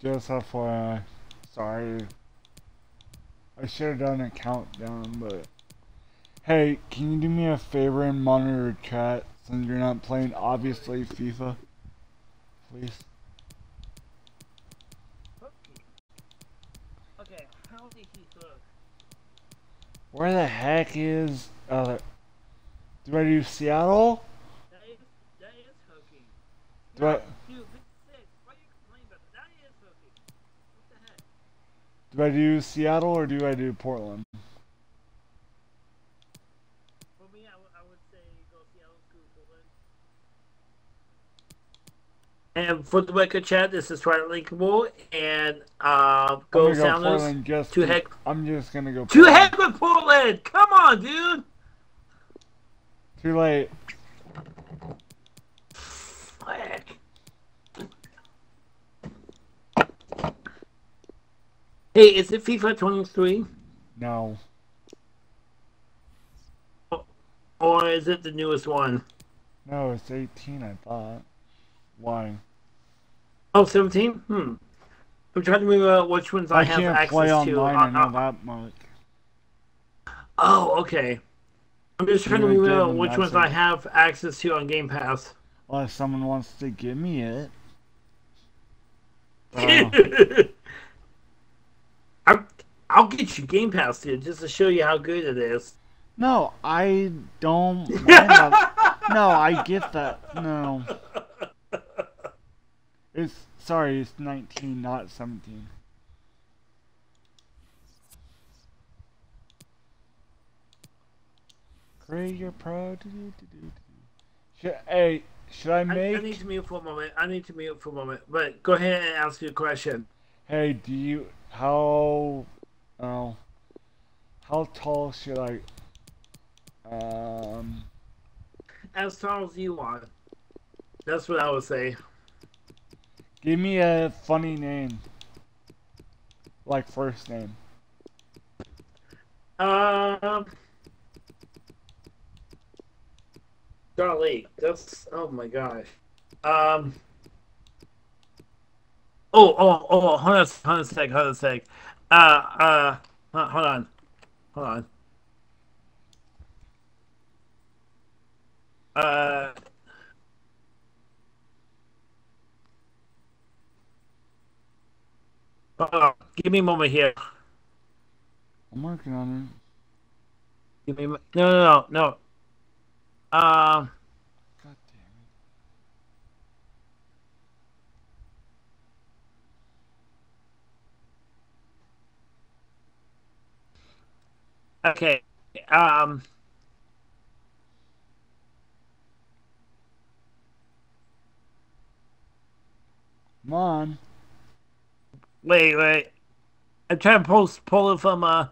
Just FYI. Sorry. I should have done a countdown, but... Hey, can you do me a favor and monitor chat since you're not playing, obviously, FIFA? Please. Okay, how did he look? Where the heck is... Uh, do I do Seattle? That is, that is hooking. Do I... Dude, Big Six, why you complaining about that? That is hooking. What the heck? Do I do Seattle or do I do Portland? For me, I would- I would say go Seattle, go Portland. And for the record chat, this is Twilight Linkable, and uh, I'm go gonna go Sounders. Portland just to to- heck, I'm just gonna go to Portland. heck with Portland! Come on, dude! Too late. Heck. Hey, is it FIFA 23? No. Or is it the newest one? No, it's 18, I thought. Why? Oh, 17? Hmm. I'm trying to remember uh, which ones I, I, have access play to. online, Uh, I know uh, that much. oh, okay. I'm just trying to You remember which ones it. I have access to on Game Pass. Well, if someone wants to give me it. Uh, I'll get you Game Pass, dude, just to show you how good it is. no, I don't. No, I get that. No. It's, sorry, it's 19, not 17. Create your pro. Should, hey, should I I, make... I need to mute for a moment. I need to mute for a moment. But go ahead and ask your question. Hey, do you how oh how tall should I um As tall as you want. That's what I would say. give me a funny name. Like first name. Um. Golly, that's oh my gosh. Um. Oh, oh, oh, hold on, hold on a sec, hold on a sec. Uh, uh, uh, hold on, hold on. Uh. On, give me a moment here. I'm working on it. Give me no, no, no, no. Um. it. God damn it. Okay. Um. Come on. Wait, wait. I'm trying to pull pull it from uh.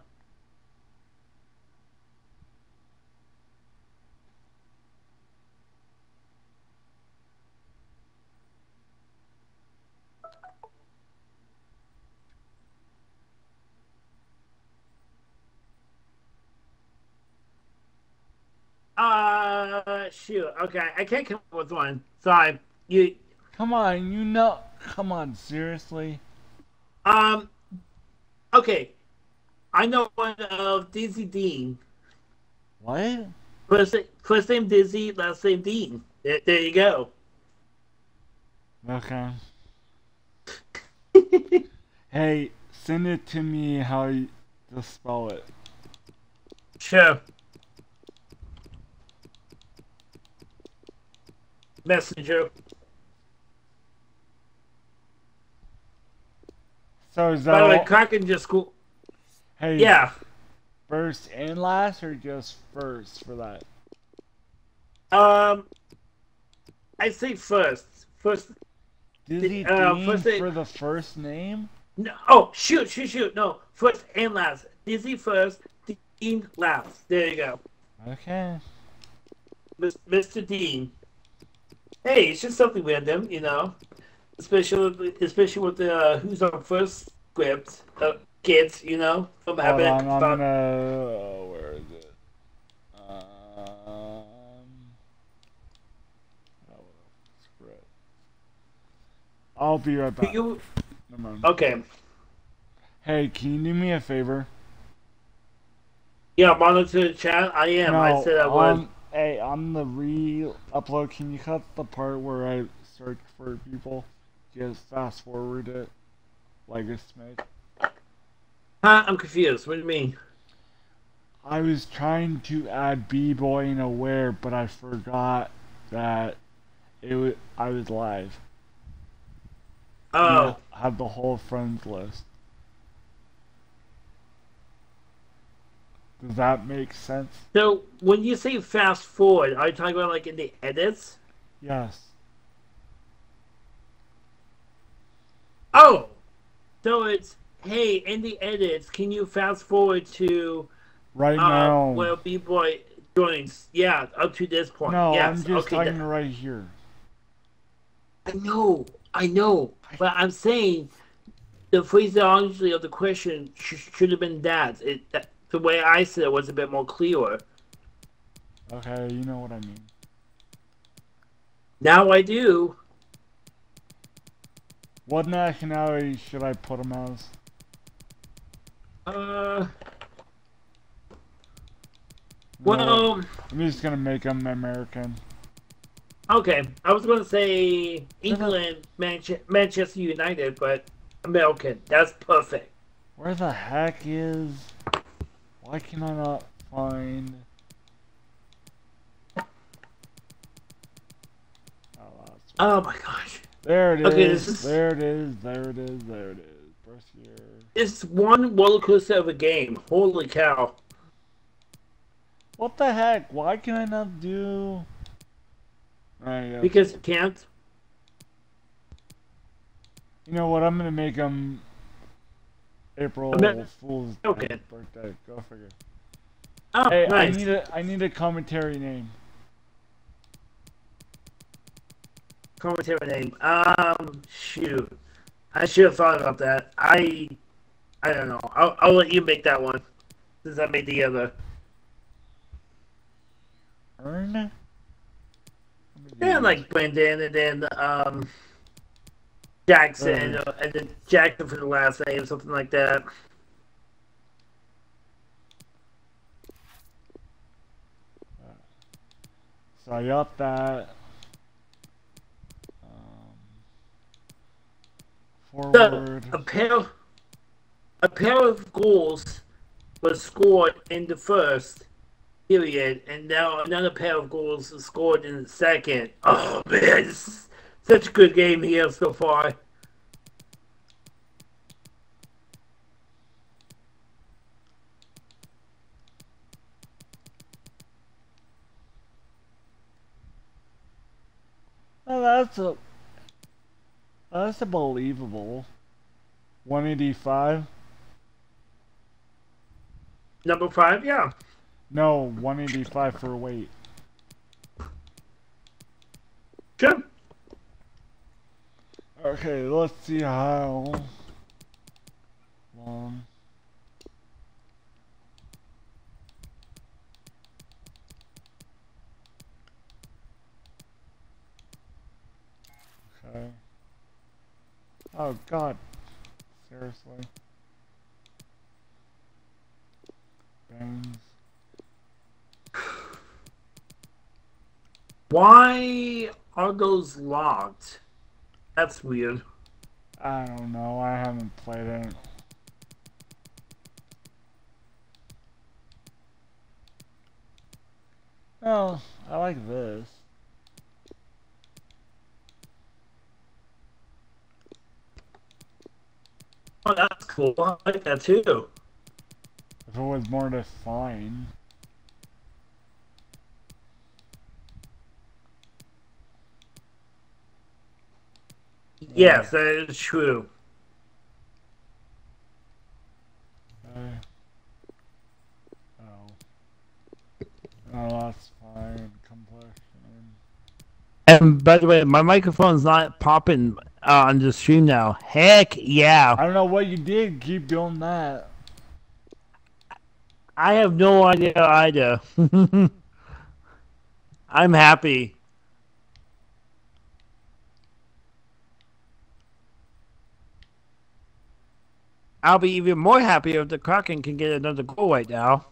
Uh, shoot. Okay, I can't come up with one. Sorry. You, Come on, you know come on, seriously? um, okay. I know one of Dizzy Dean. What? First, first name Dizzy, last name Dean. There, there you go. Okay. Hey, send it to me how you to spell it. Sure. Messenger. So is that By the way, Kraken just cool. hey Yeah. first and last or just first for that? Um, I say first. First. Dizzy uh, Dean first name- for the first name? No. Oh, shoot, shoot, shoot. No, first and last. Dizzy first. Dean last. There you go. Okay. Mr. Dean. Hey, it's just something random, you know. Especially, especially with the uh, who's on first script uh, kids, you know, from Hold on, I'm gonna. oh, where is it? Um. Oh, script. I'll be right back. you. Okay. Hey, can you do me a favor? Yeah, monitor the chat. I am. I said I would. Hey, on the re-upload, can you cut the part where I search for people? Just fast forward it, like a smidge. Huh? I'm confused. What do you mean? I was trying to add b-boy and aware, but I forgot that it was I was live. Oh. I had the whole friends list. Does that make sense? So when you say fast forward, are you talking about like in the edits? Yes. Oh, so it's hey in the edits, can you fast forward to Right uh, now. where B boy joins? Yeah, up to this point. no, yes. I'm just okay, talking that- right here. I know, I know, but I'm saying the phraseology of the question sh- should have been that. It that, the way I said it was a bit more clear. Okay, you know what I mean. Now I do. What nationality should I put him as? Uh, You know what? well, I'm just gonna make him American. okay. I was going to say England, Manche- Manchester United, but American. That's perfect. Where the heck is? Why can I not find? Oh, Oh my gosh. There it is. Okay, is- There it is. There it is. There it is. It's one roller coaster of a game. Holy cow. What the heck? Why can I not do? Yeah. Because you can't. You know what? I'm gonna make him April Amer- Fool's Day Okay. birthday. Go figure. Oh, Hey, nice. I need a I need a commentary name. commentary name. Um, shoot, I should have thought about that. I, I don't know. I'll, I'll let you make that one, since I made the other. Earn. I'm gonna do Yeah, this. like Brandon, and then um, Jackson, Right. uh, and then Jackson for the last name, something like that. So I got that. Um, So forward. a pair, a pair of goals was scored in the first period, and now another pair of goals was scored in the second. Oh man, such a good game here so far. Oh, that's a. That's a believable. 185? Number five, yeah. No, 185 for weight. Sure. Okay, let's see how long. Okay. Oh god. Seriously. Bangs. Why are those locked? That's weird. I don't know, I haven't played it. Oh, I like this. Oh, that's cool. I like that too. If it was more defined. Yes, that is true. Okay. Oh. Oh, that's fine. Complexion. And by the way, my microphone's not popping uh, on the stream now. Heck yeah. I don't know what you did. Keep doing that. I have no idea either. I'm happy. I'll be even more happy if the Kraken can get another goal right now.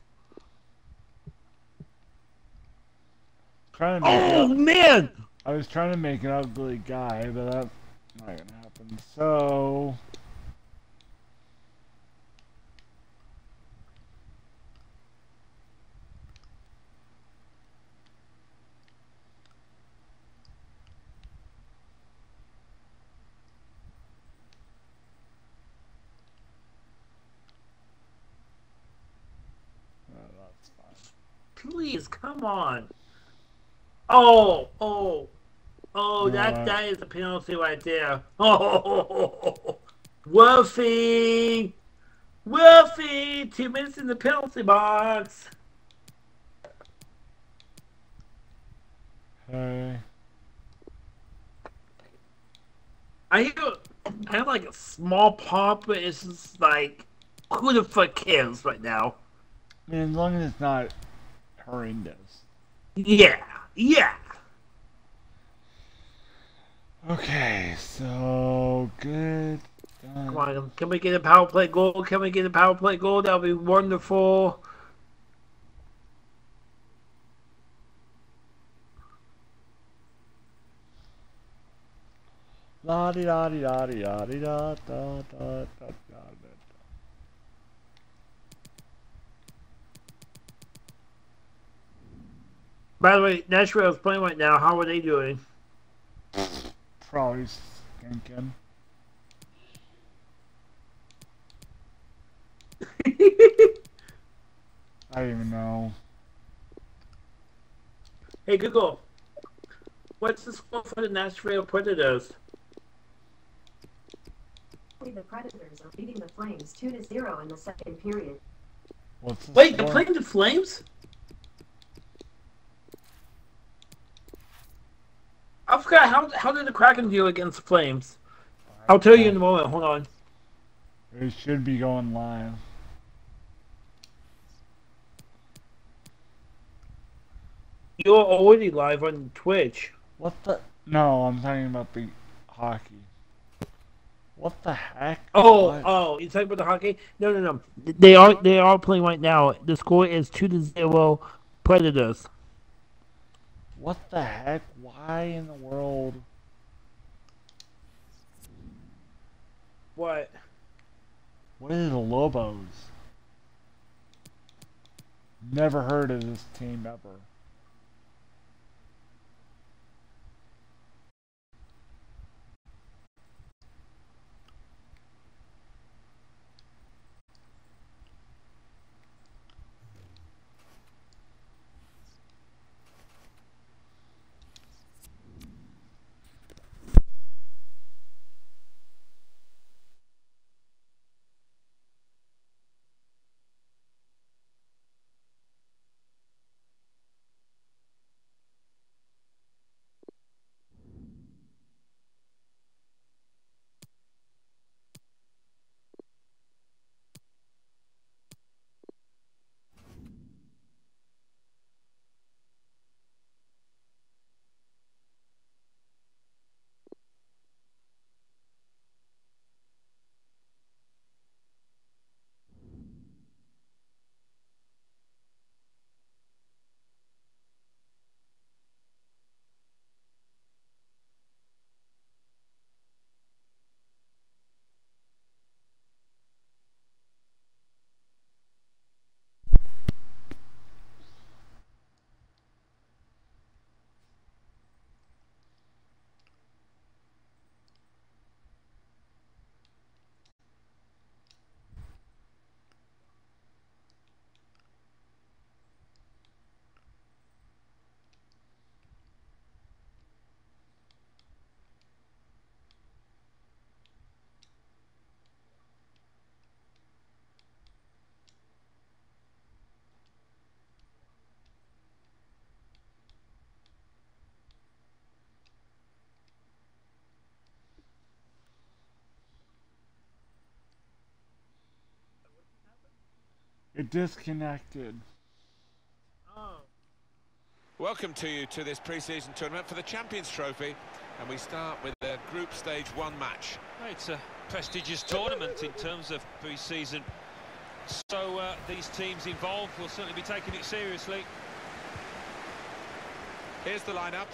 Trying to make Oh it, man! I was trying to make an ugly guy, but that's not gonna happen. So Uh, that's fine. Please, come on. Oh, oh, oh! That What? that is a penalty right there. Oh, Wolfie, Wolfie! Two minutes in the penalty box. Hey. I hear, I have like a small pop, but it's just like, who the fuck cares right now? I mean, as long as it's not horrendous. Yeah, yeah. Okay, so good. Done. Come on, can we get a power play goal? Can we get a power play goal? That would be wonderful. La di da di da di da di da da da da By the way, Nashville is playing right now. How are they doing? Probably stinking. I don't even know. hey Google, what's the score for the Nashville Predators? The Predators are beating the Flames 2 to 0 in the second period. What's the Wait, they're playing the Flames? I forgot how how did the Kraken do against the Flames? I'll tell you in a moment. Hold on. It should be going live. You're already live on Twitch. What the? No, I'm talking about the hockey. What the heck? Oh, What? oh, you talking about the hockey? No, no, no. They are they are playing right now. The score is two to zero, Predators. What the heck? Why in the world? What? What is the Lobos? Never heard of this team ever. It disconnected. Oh. Welcome to you to this pre-season tournament for the Champions Trophy. And we start with a group stage one match. It's a prestigious tournament in terms of pre-season. So uh, these teams involved will certainly be taking it seriously. Here's the lineup.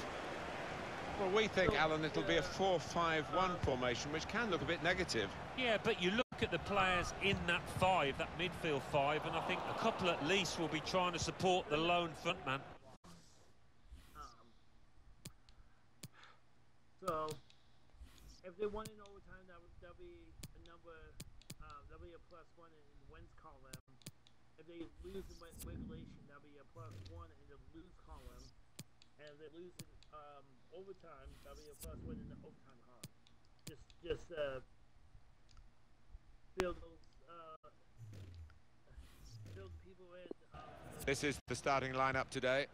Well, we think, Alan, it'll be a 4-5-1 formation, which can look a bit negative. Yeah, but you look at the players in that five, that midfield five, and I think a couple at least will be trying to support the lone frontman. Um, so, if they won in overtime, that would that'd be a number, uh, that'd be a plus one in the wins column. If they lose in regulation, that'd be a plus one in the lose column. And if they lose in um, overtime, that'd be a plus one in the overtime column. Just, just uh, build those, uh, build people in. Um, This is the starting lineup today.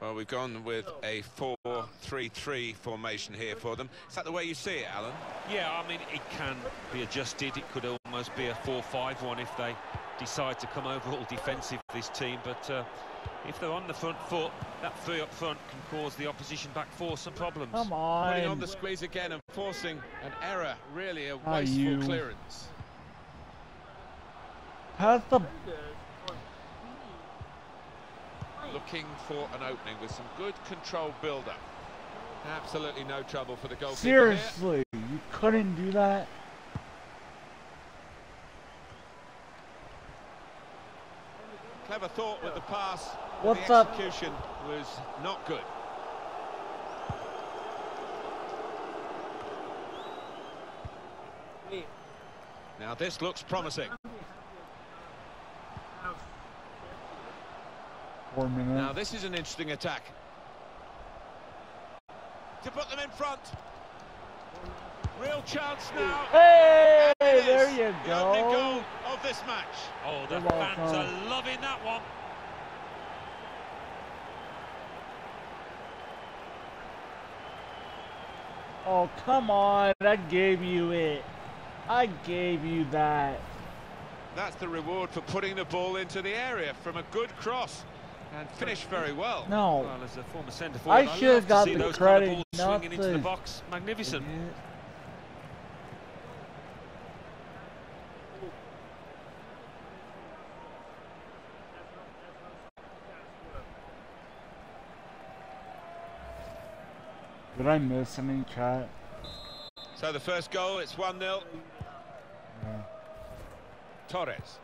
Well, we've gone with a 4-3-3 formation here for them. Is that the way you see it, Alan? Yeah, I mean, it can be adjusted. It could almost be a 4-5-1 if they decide to come over all defensive, this team. But uh, if they're on the front foot, that three up front can cause the opposition back four some problems. Come Putting on on. the squeeze again and forcing an error, really a wasteful clearance. Pass the. Looking for an opening with some good control build-up. Absolutely no trouble for the goalkeeper here. Seriously, you couldn't do that. Clever thought with the pass. What's the up? execution was not good. Now this looks promising. Four Now minutes. this is an interesting attack. To put them in front. Real chance now. Hey, And it there is you The opening go. goal of this match. Oh, the Good fans Tom. are loving that one. Oh, come on. I gave you it. I gave you that. That's the reward for putting the ball into the area from a good cross and finished very well. No. Well, as a former centre I forward, I should've got the those credit, kind of balls swinging into the box. Magnificent. Idiot. Did I miss any chat? So the first goal, it's 1-0. Yeah. Torres.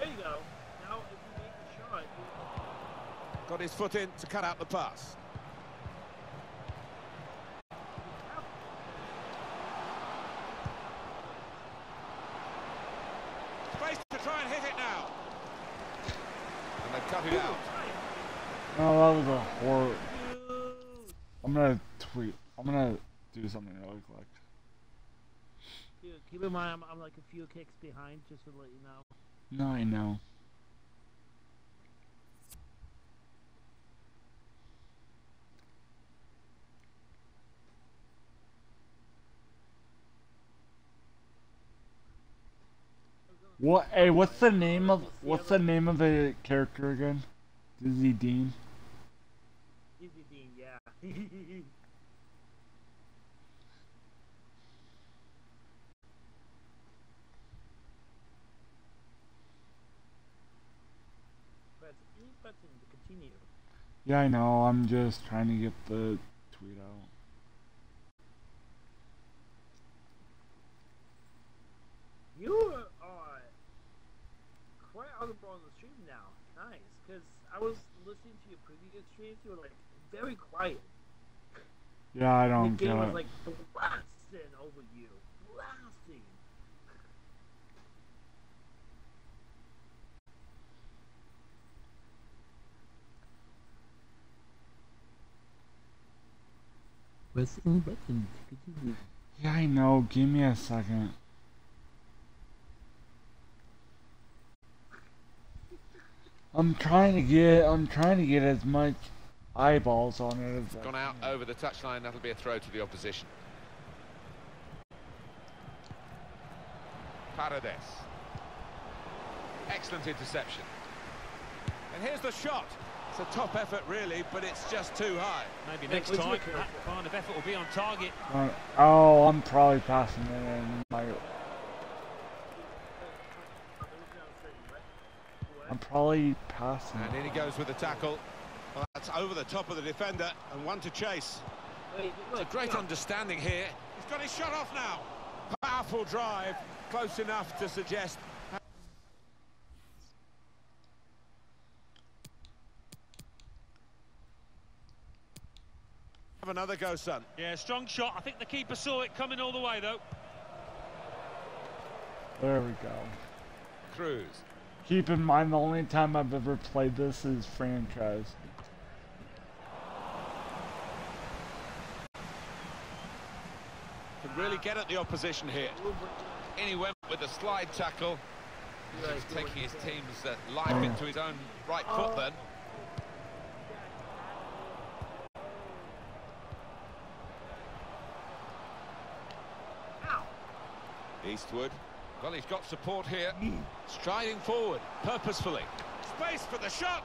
There you go. Now, if you make the shot, you Got his foot in to cut out the pass. Space to try and hit it now. And they've cut it out. No, that was a horror. I'm gonna tweet. I'm gonna do something really quick. Dude, keep in mind, I'm, I'm like a few kicks behind, just to let you know. No, I know. What? Hey, what's the name of what's the name of the character again? Dizzy Dean. Easy Dean, yeah. Press any button to continue. Yeah, I know. I'm just trying to get the tweet out. You are quite audible on the stream now. Nice, because I was listening to your previous streams. You were like very quiet. Yeah, I don't The game was like blasting over you, blasting. Press any button. Yeah, I know. Give me a second. I'm trying to get. I'm trying to get as much eyeballs on it as. Gone out can. over the touchline. That'll be a throw to the opposition. Paredes. Excellent interception. And here's the shot. It's a top effort, really, but it's just too high. Maybe next would time look that kind of effort will be on target. Uh, oh, I'm probably passing it in. My, I'm probably passing. And in he goes with the tackle. Well, that's over the top of the defender and one to chase. It's a great understanding here. He's got his shot off now. Powerful drive, close enough to suggest. Have another go, son. Yeah, strong shot. I think the keeper saw it coming all the way, though. There we go. Cruz. Keep in mind, the only time I've ever played this is franchise. Can really get at the opposition here. In he went with a slide tackle. He's taking his team's uh, life into his own right foot then. Eastwood. Well, he's got support here. Striding forward, purposefully. Space for the shot!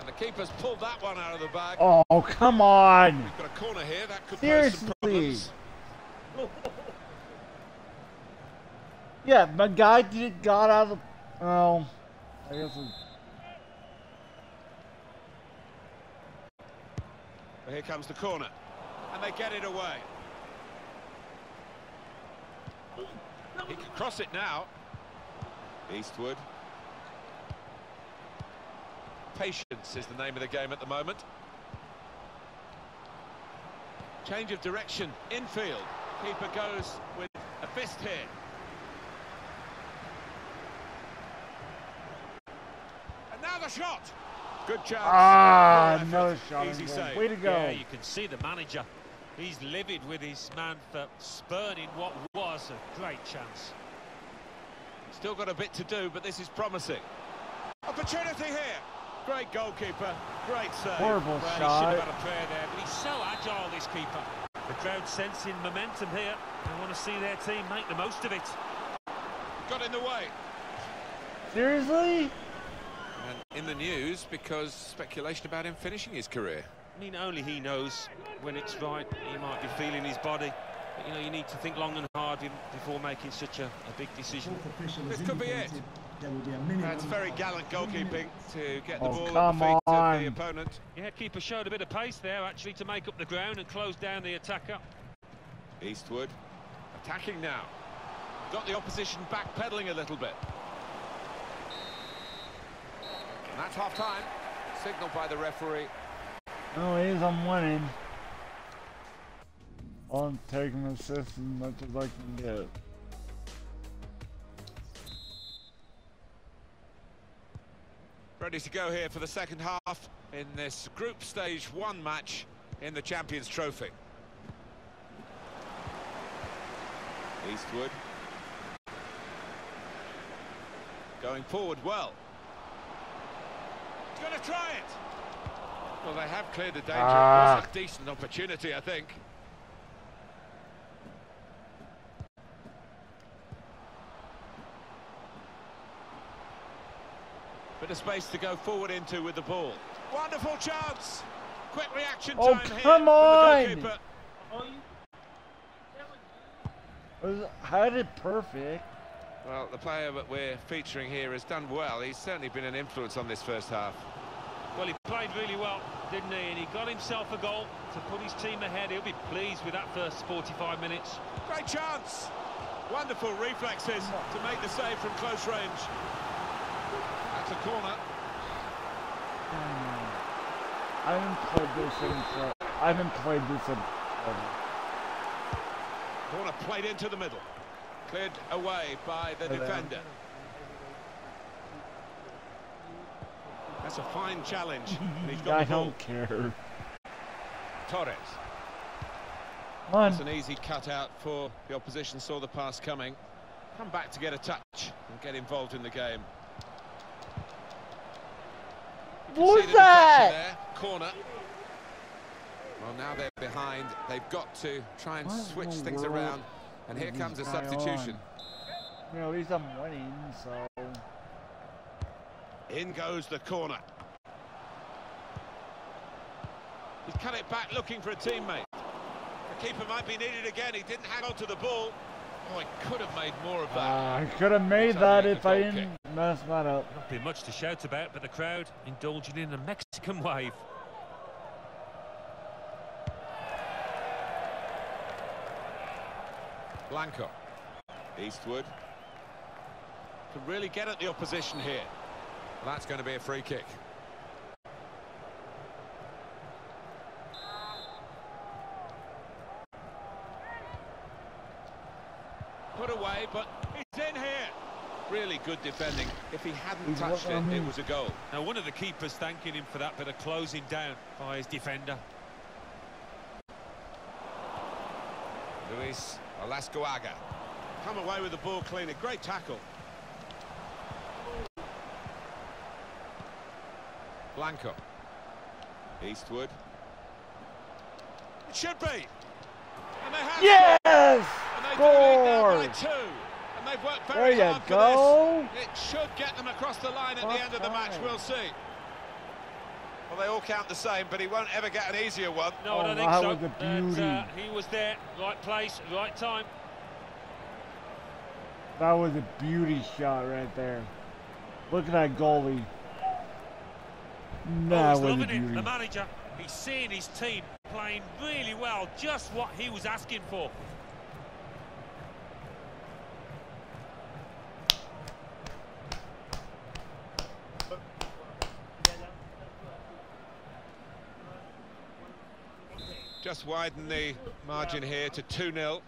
And the keeper's pulled that one out of the bag. Oh, come on! We've got a corner here, that could pose some Seriously. problems. Yeah, my guy did got out of. the... Oh, I guess. It, Here comes the corner. And they get it away. He can cross it now. Eastwood. Patience is the name of the game at the moment. Change of direction, infield. Keeper goes with a fist here. And now the shot. Good chance. ah, Good no shot. Easy on save. Way to go. Yeah, you can see the manager. He's livid with his man for spurning what was a great chance. Still got a bit to do, but this is promising. Opportunity here. Great goalkeeper. Great save. Horrible Well, he should have had a prayer there, but he's so agile, this keeper. The crowd sensing momentum here. They want to see their team make the most of it. Got in the way. Seriously? And in the news because speculation about him finishing his career. I mean, only he knows when it's right. He might be feeling his body. But, you know, you need to think long and hard before making such a, a big decision. This could be it. That's very gallant goalkeeping to get the Oh, ball at come the feet of the opponent. Yeah, keeper showed a bit of pace there, actually, to make up the ground and close down the attacker. Eastwood attacking now. Got the opposition backpedaling a little bit. And that's half time. Signaled by the referee. No. I'm winning. I'm taking assists as much as I can get. Ready to go here for the second half in this group stage one match in the Champions Trophy. Eastwood. Going forward well. He's going to try it. Well, they have cleared the danger. Ah. It was a decent opportunity, I think. Bit of space to go forward into with the ball. Wonderful chance. Quick reaction Oh, time here come on! goalkeeper. I was- had it perfect. Well, the player that we're featuring here has done well. He's certainly been an influence on this first half. Well, he played really well, didn't he? And he got himself a goal to put his team ahead. He'll be pleased with that first 45 minutes. Great chance. Wonderful reflexes to make the save from close range. That's a corner. Hmm. I haven't played this in. I haven't played this in. Corner played into the middle. Cleared away by the Hey there. That's a fine challenge. and he's got I don't care. Torres. Come It's on. an easy cutout for the opposition. Saw the pass coming. Come back to get a touch and get involved in the game. What was that? Corner. Well, now they're behind. They've got to try and What switch things around. And here comes a substitution. You know, at least I'm winning, so. In goes the corner. He's cut it back looking for a teammate. The keeper might be needed again. He didn't hang on to the ball. Oh, he could have made more of that. Ah, I could have made It's that if I goal didn't mess that up. Not been much to shout about, but the crowd indulging in a Mexican wave. Blanco. Eastwood. Can really get at the opposition here. That's going to be a free kick. Put away, but he's in here. Really good defending. If he hadn't He's touched it, it was a goal. Now, one of the keepers thanking him for that bit of closing down by his defender. Luis Olascoaga. Come away with the ball clean. A great tackle. Blanco. Eastwood. It should be. And they have Yes! And they do lead now by Score! two. And they've worked There you go. this. It should get them across the line at Fuck the end of the match. time. We'll see. Well, they all count the same, but he won't ever get an easier one. No, I Oh, don't think that so. was a And, uh, beauty. he was there, right place, right time. That was a beauty shot right there. Look at that goalie. Oh, he's loving it, the manager. He's seeing his team playing really well, just what he was asking for. Just widen the margin here to 2-0.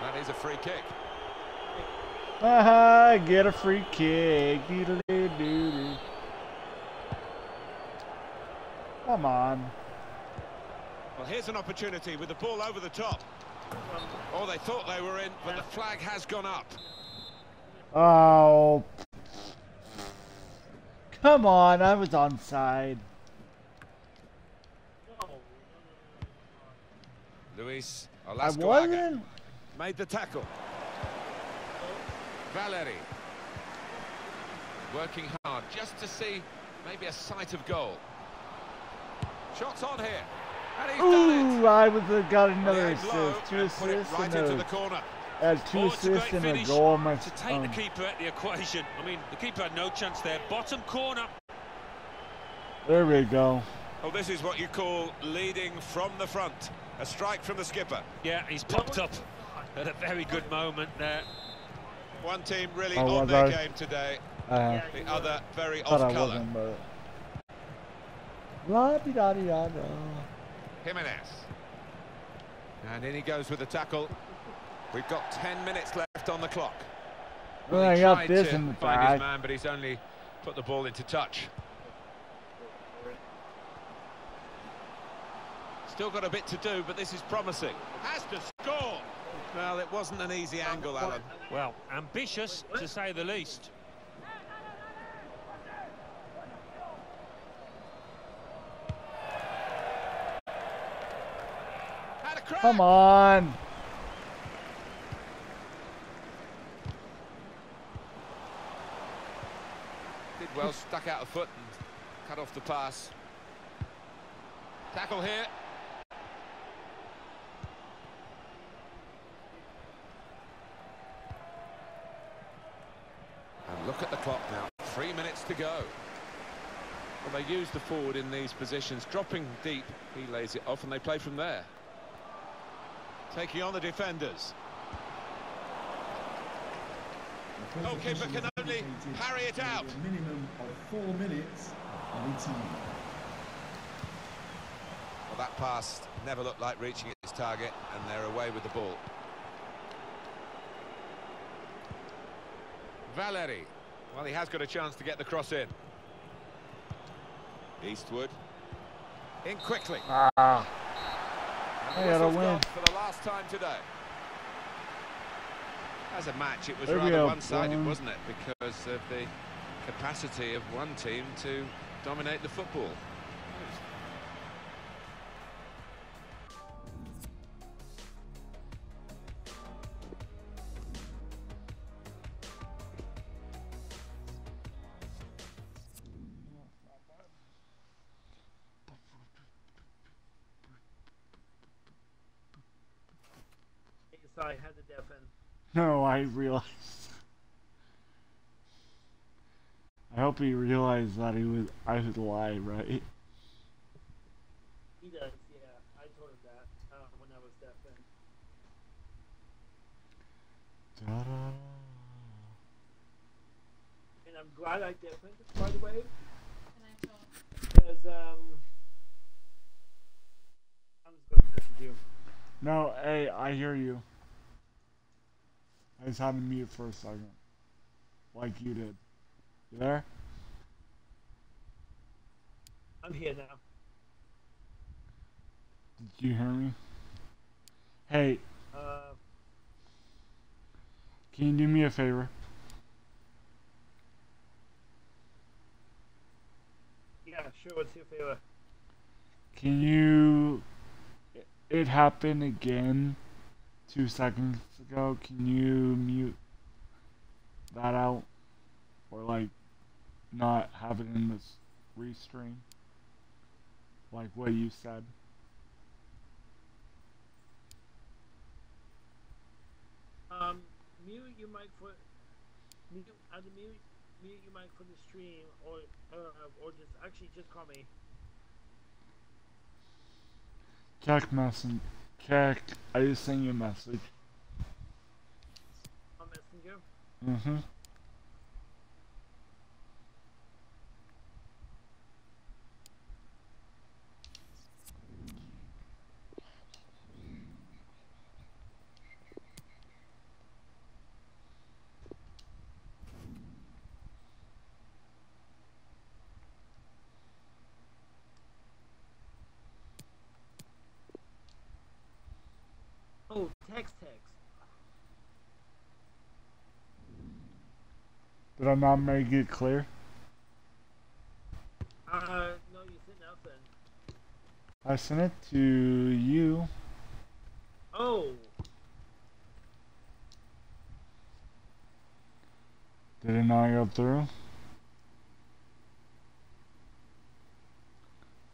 That is a free kick. Haha, get a free kick. Doodle-doo-doo-doo. Come on. Well, here's an opportunity with the ball over the top. Oh, they thought they were in, but the flag has gone up. Oh. Come on, I was onside. Luis I Olascoaga wasn't. made the tackle. Valeri working hard just to see maybe a sight of goal. Shots on here, and he's done it. Ooh, I was uh, got another assist, two and put it assists, right and into the a, corner. had two Oh, it's a great assists and a goal my To take um, the keeper at the equation. I mean, the keeper had no chance there. Bottom corner. There we go. Oh, this is what you call leading from the front. A strike from the skipper. Yeah, he's popped up at a very good moment there. One team really Oh, on their I? game today, Uh, the other very off colour. La di da di da da. Jimenez. And in he goes with the tackle. We've got 10 minutes left on the clock. Well, he tried this to in the find his man, but he's only put the ball into touch. Still got a bit to do, but this is promising. Has to score. Well, it wasn't an easy angle, Alan. Well, ambitious to say the least. Had a crack. Come on. Did well, stuck out a foot and cut off the pass. Tackle here. And look at the clock now. Three minutes to go. Well, they use the forward in these positions. Dropping deep, he lays it off and they play from there. Taking on the defenders. Goalkeeper can only parry it out. A minimum of four minutes of 18. Well, that pass never looked like reaching its target, and they're away with the ball. Valeri. Well, he has got a chance to get the cross in. Eastwood. In quickly. Ah. And I the gotta win. for the last time today. As a match, it was There rather one-sided, Brian. wasn't it? Because of the capacity of one team to dominate the football. I had to deafen. No, I realized. I hope he realized that he was I was lie, right? He does, yeah. I told him that uh, when I was deafened. Ta-da. And I'm glad I deafened, by the way. Because, um. I'm just gonna listen to you. No, hey, I hear you. I just had to mute for a second. Like you did. You there? I'm here now. Did you hear me? Hey, Uh, can you do me a favor? yeah, sure, what's your favor? Can you. It happened again two seconds ago. Can you mute that out? Or, like, not have it in this restream? Like what you said? Um, mute your mic for. Mute, either mute, mute your mic for the stream, or, uh, or just, actually, just call me. Check message. Check. I just sent you a message. on Messenger. Mm-hmm. Oh, text, text. Did I not make it clear? Uh, no, you nothing. I sent it to you. Oh, Did it not go through?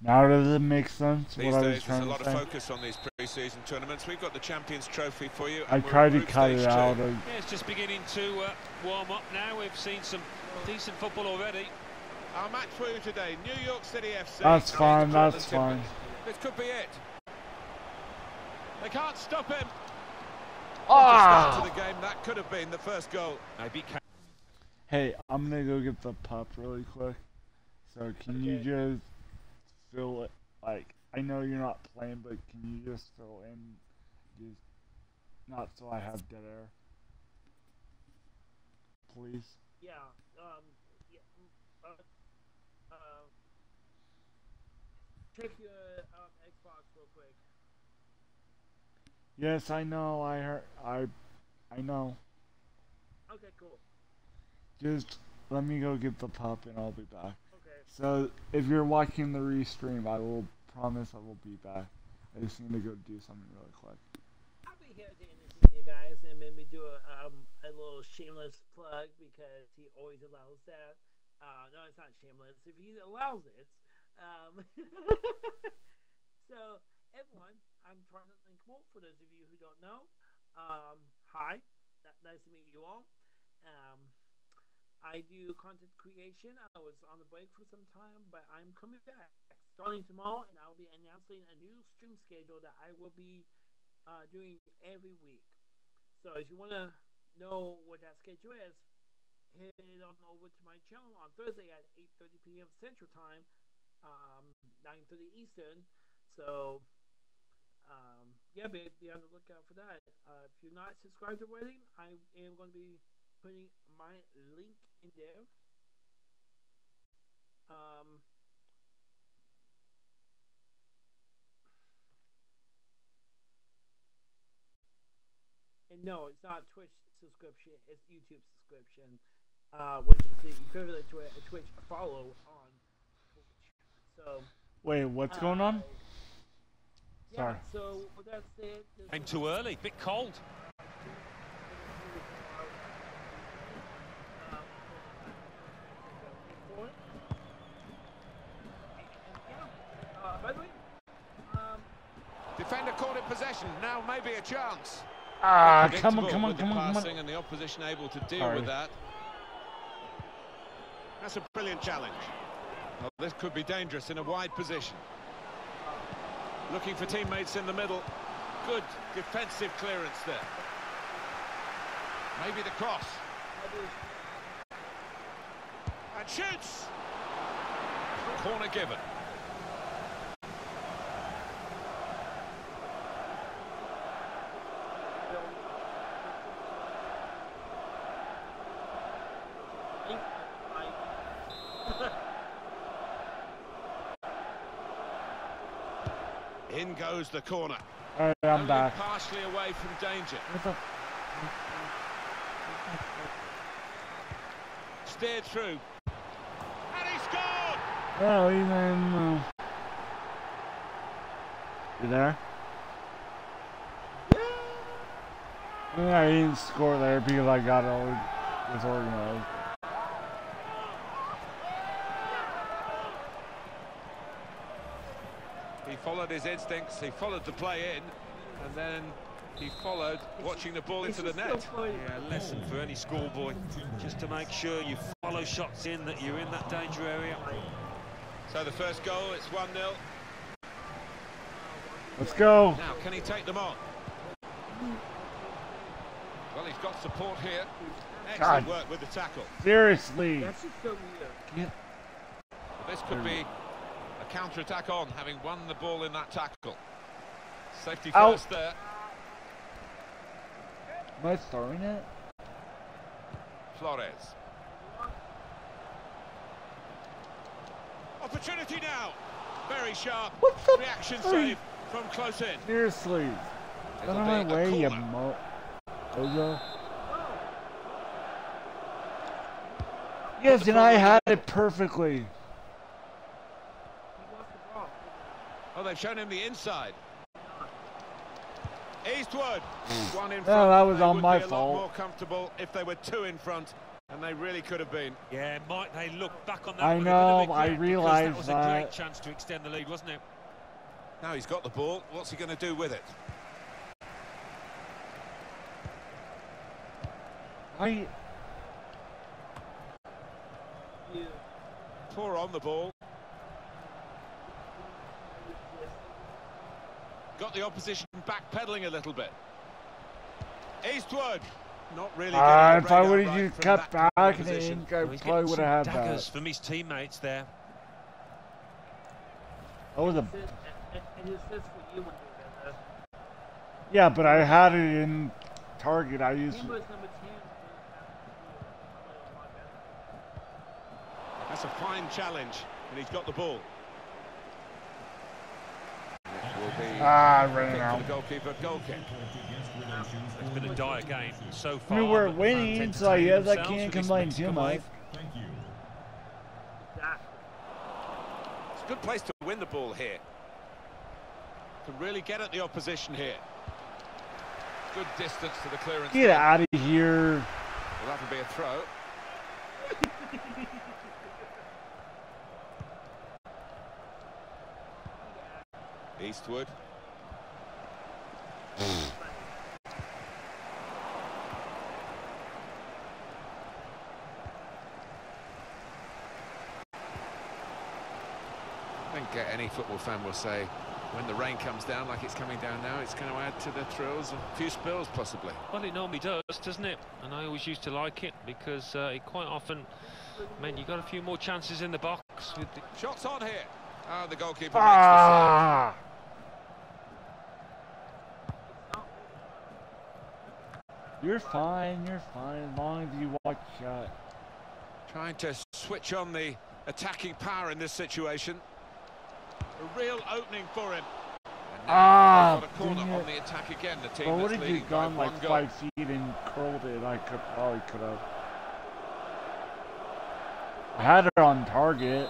Now does it make sense These what I was days, there's trying a lot to of focus on these pre-season tournaments. We've got the Champions Trophy for you. I and tried to cut it out. Yeah, it's just beginning to uh, warm up now. We've seen some decent football already. Our match for you today, New York City FC. That's fine, that's fine. This could be it. They can't stop him. Ah! What a start to the game. That could have been the first goal. Maybe hey, I'm gonna go get the pup really quick. So can you just fill it? Like, I know you're not playing, but can you just fill in? Just not so I have dead air. Please. yeah. Um, yeah. Uh, uh, check your um, Xbox real quick. Yes, I know. I heard. I. I know. Okay, cool. Just let me go get the pup and I'll be back. So if you're watching the restream, I will promise I will be back. I just need to go do something really quick. I'll be here to entertain you guys and maybe do a, um, a little shameless plug because he always allows that. Uh, no, it's not shameless. If he allows it. Um, so, everyone, I'm Target Link Wolf. For those of you who don't know, um, hi. Nice to meet you all. Um, I do content creation. I was on the break for some time, but I'm coming back starting tomorrow, and I'll be announcing a new stream schedule that I will be uh, doing every week. So if you want to know what that schedule is, head on over to my channel on Thursday at 8:30 p.m. Central Time, um, 9:30 Eastern. So um, yeah, be, be on the lookout for that. Uh, if you're not subscribed already, I am going to be putting my link in there. Um, And no, it's not Twitch subscription, it's YouTube subscription, uh, which is the equivalent to a, a Twitch follow on Twitch. So, Wait, what's going on? uh, Yeah, Sorry. so that's it. This came is- too early, bit cold. Uh, by the way, um, Defender caught in possession. Now maybe a chance. Ah, come on, come on, come on, come passing on. and the opposition able to deal Sorry. with that. That's a brilliant challenge. Well, this could be dangerous in a wide position. Looking for teammates in the middle. Good defensive clearance there. Maybe the cross. And shoots! Corner given. In goes the corner. Right, I'm Only back. partially away from danger. Steered through. And he scored! Well, even. Uh... You there? Yeah, I didn't score there because I got all disorganized. He followed his instincts, he followed the play in, and then he followed watching the ball into the net. Yeah, lesson for any schoolboy, just to make sure you follow shots in, that you're in that danger area. So the first goal, it's 1-0. Let's go. Now, can he take them on? Well, he's got support here. Excellent God. work with the tackle. Seriously. That's just so weird. Get This could be a counter-attack on, having won the ball in that tackle. Safety Out. first there. Am I throwing it? Flores. Opportunity now. Very sharp. What's the Reaction save from close in. Seriously. Get out my way, you mo... Bozo. Yes, and I had it perfectly. They've shown him the inside. Eastwood, mm. one in front. Yeah, that was They on would my be a fault. lot more comfortable if they were two in front, and they really could have been. Yeah, might they look back on that I with know, I regret, because realise that was a great chance to extend the lead, wasn't it? Now he's got the ball. What's he going to do with it? I... Poor on the ball. Got the opposition backpedaling a little bit. Eastwood, not really. Uh, getting if I radar would have right just cut back of and position. in, I Well, he's probably getting would have had daggers that. from his teammates there. That was a... And it says for you when you're there. Yeah, but I had it in target. I used... He was number 10. That's a fine challenge, and he's got the ball. It will be Ah, I kick ran for out. the goalkeeper, goal kick. It's been a dire game so I far. mean, we're winning, so I entertain guess I can't with this complain too much. Thank you. It's a good place to win the ball here. Can really get at the opposition here. Good distance to the clearance. Get there. out of here. Well, that'll be a throw. Eastwood. I think uh, any football fan will say when the rain comes down like it's coming down now, it's going to add to the thrills, a few spills possibly. Well, it normally does, doesn't it? And I always used to like it because uh, it quite often meant you got a few more chances in the box with the Shots on here. Ah, the goalkeeper makes the save. Ah! You're fine, you're fine, as long as you watch shot. Trying to switch on the attacking power in this situation. A real opening for him. And now Ah, they've got a corner on the attack again. The team Well, what if you leading by gone like goal. five feet and curled it? I could probably could have. I had it on target.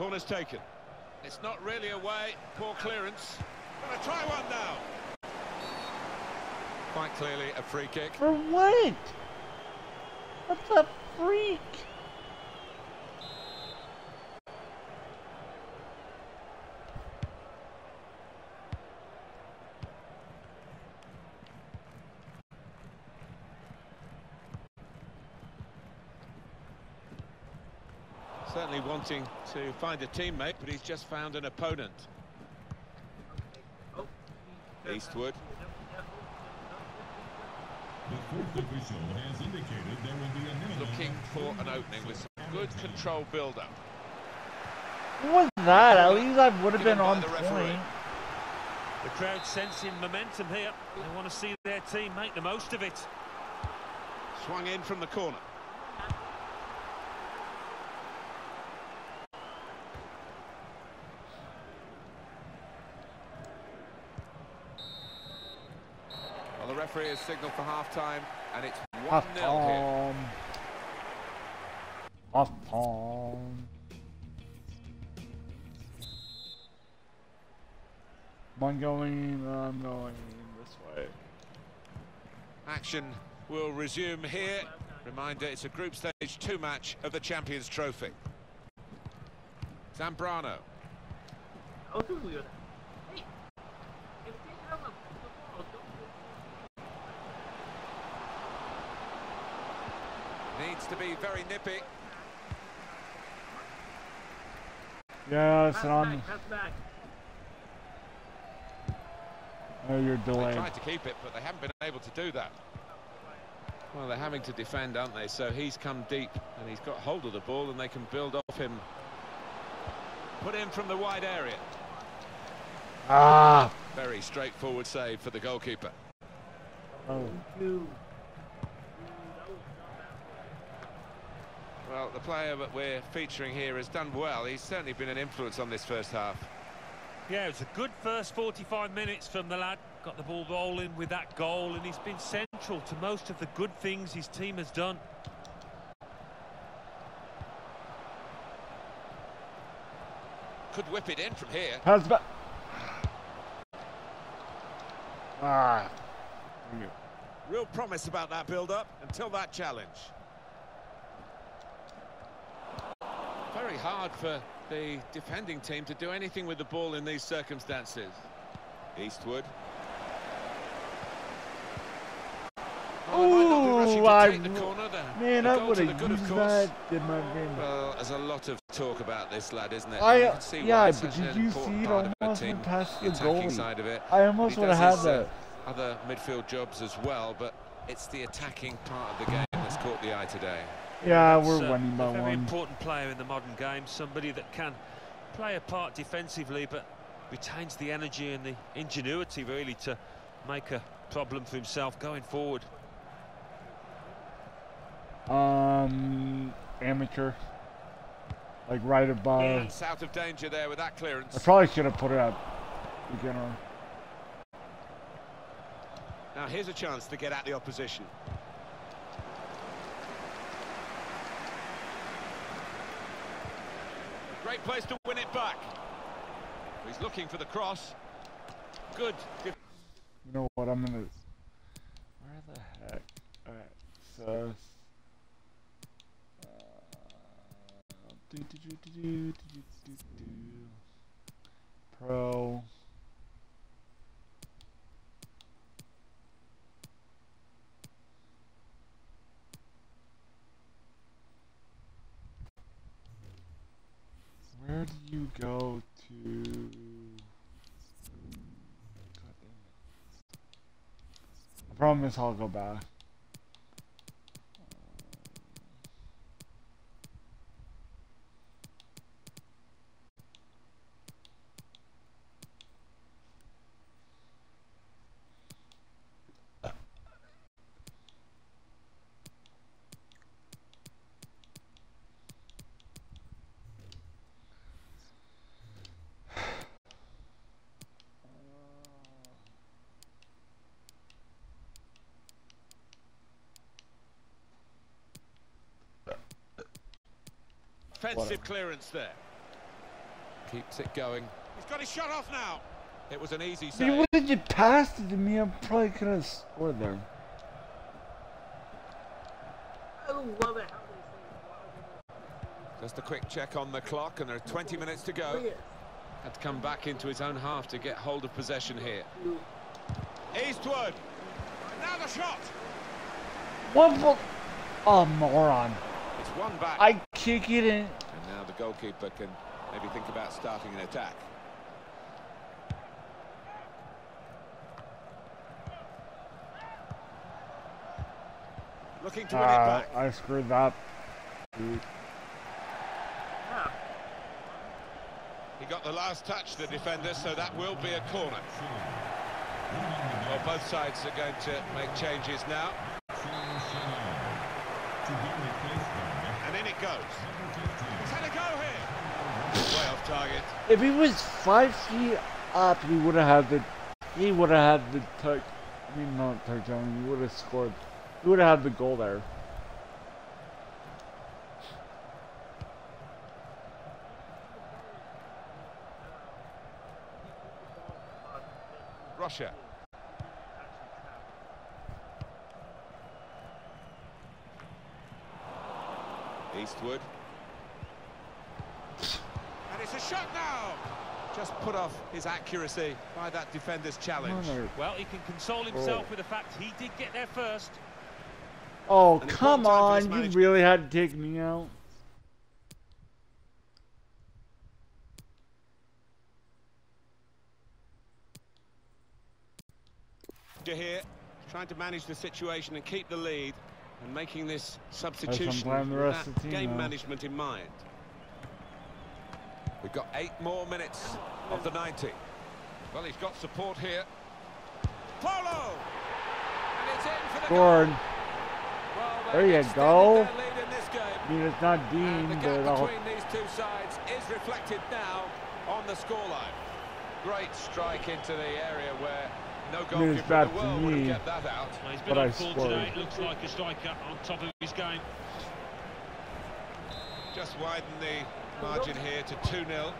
Corner's taken. It's not really away. Poor clearance. Gonna try one now. Quite clearly a free kick. For what? What's a freak? Certainly wanting to find a teammate, but he's just found an opponent. Eastwood. The fourth official has indicated there will be a looking for an opening with some good control build-up. What was that? At least I would have been on the referee. point. The crowd sensing momentum here. They want to see their team make the most of it. Swung in from the corner. Referee has signalled for half-time, and it's 1-0 Off here. palm. Off palm. I'm going, I'm going this way. Action will resume here. Reminder, it's a group stage two match of the Champions Trophy. Zambrano. Needs to be very nippy. Yes, and I'm, Pass back. oh, you're They delayed. tried to keep it, but they haven't been able to do that. Well, they're having to defend, aren't they? So he's come deep, and he's got hold of the ball, and they can build off him. Put in from the wide area. Ah! Very straightforward save for the goalkeeper. Oh. Well, the player that we're featuring here has done well. He's certainly been an influence on this first half. Yeah, it was a good first 45 minutes from the lad. Got the ball rolling with that goal, and he's been central to most of the good things his team has done. Could whip it in from here. Pass back. Ah. Real promise about that build-up until that challenge. Very hard for the defending team to do anything with the ball in these circumstances. Eastwood. Oh, they might not be rushing Ooh, I the corner. The, Man, the I goal would have good, of used course. that in my game. Well, there's a lot of talk about this lad, isn't it? I- see yeah, but did you see it part of a almost team, went past the the attacking goalie? side of it. I almost He would have had his, uh, that. other midfield jobs as well, but it's the attacking part of the game that's caught the eye today. Yeah, That's, we're uh, winning by a very one. important player in the modern game, somebody that can play a part defensively, but retains the energy and the ingenuity really to make a problem for himself going forward. Um, amateur. Like right above. It's out of danger there with that clearance. I probably should have put it at beginner. Now here's a chance to get at the opposition. Great place to win it back. He's looking for the cross. Good. You know what? I'm gonna. Where the heck? All right. So. Uh, do, do, do, Pro. Promise I'll go back. Offensive clearance there. Keeps it going. He's got his shot off now. It was an easy See, save. what did you pass it to me? I probably could have scored there. I love it Just a quick check on the clock, and there are 20 minutes to go. Oh, say. Had to come back into his own half to get hold of possession here. Eastwood. Now the shot. What? the- Oh, moron. It's one back. I kick it in. And now the goalkeeper can maybe think about starting an attack. Looking to win it Ah, back. I screwed. Yeah. He got the last touch, the defender, so that will be a corner. Well, both sides are going to make changes now, To be replaced by and in it goes. He's had a go here. Way off target. If he was five feet up, he would have had the. He would have had the touch. I mean, not touchdown. He would have scored. He would have had the goal there. Russia. Eastwood. And it's a shot now! Just put off his accuracy by that defender's challenge. Come on, Well, he can console oh. himself with the fact he did get there first. Oh, An come important time for this on. You really had to take me out. here, trying to manage the situation and keep the lead, and making this substitution with that of the team game now. management in mind. We've got eight more minutes of the 90. Well, he's got support here. Polo! And it's in for the Scored. goal. Well, There you go. in this game. I mean, it's not And the Dean, gap but I'll. between these two sides is reflected now on the scoreline. Great strike into the area where no I mean, it's goalkeeper in bad the for world would have me. that out. Well, he's been But I on full scored. today. Looks like a striker on top of his game. Just widen the margin here to 2-0.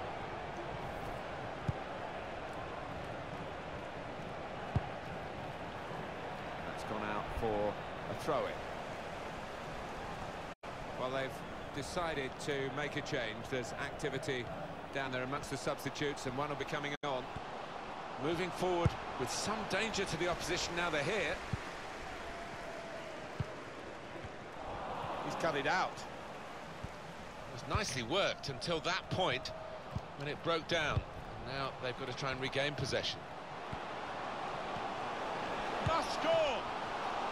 That's gone out for a throw-in. Well, they've decided to make a change. There's activity down there amongst the substitutes, and one will be coming on. Moving forward with some danger to the opposition now they're here. He's cut it out. It was nicely worked until that point when it broke down. Now they've got to try and regain possession. Must score!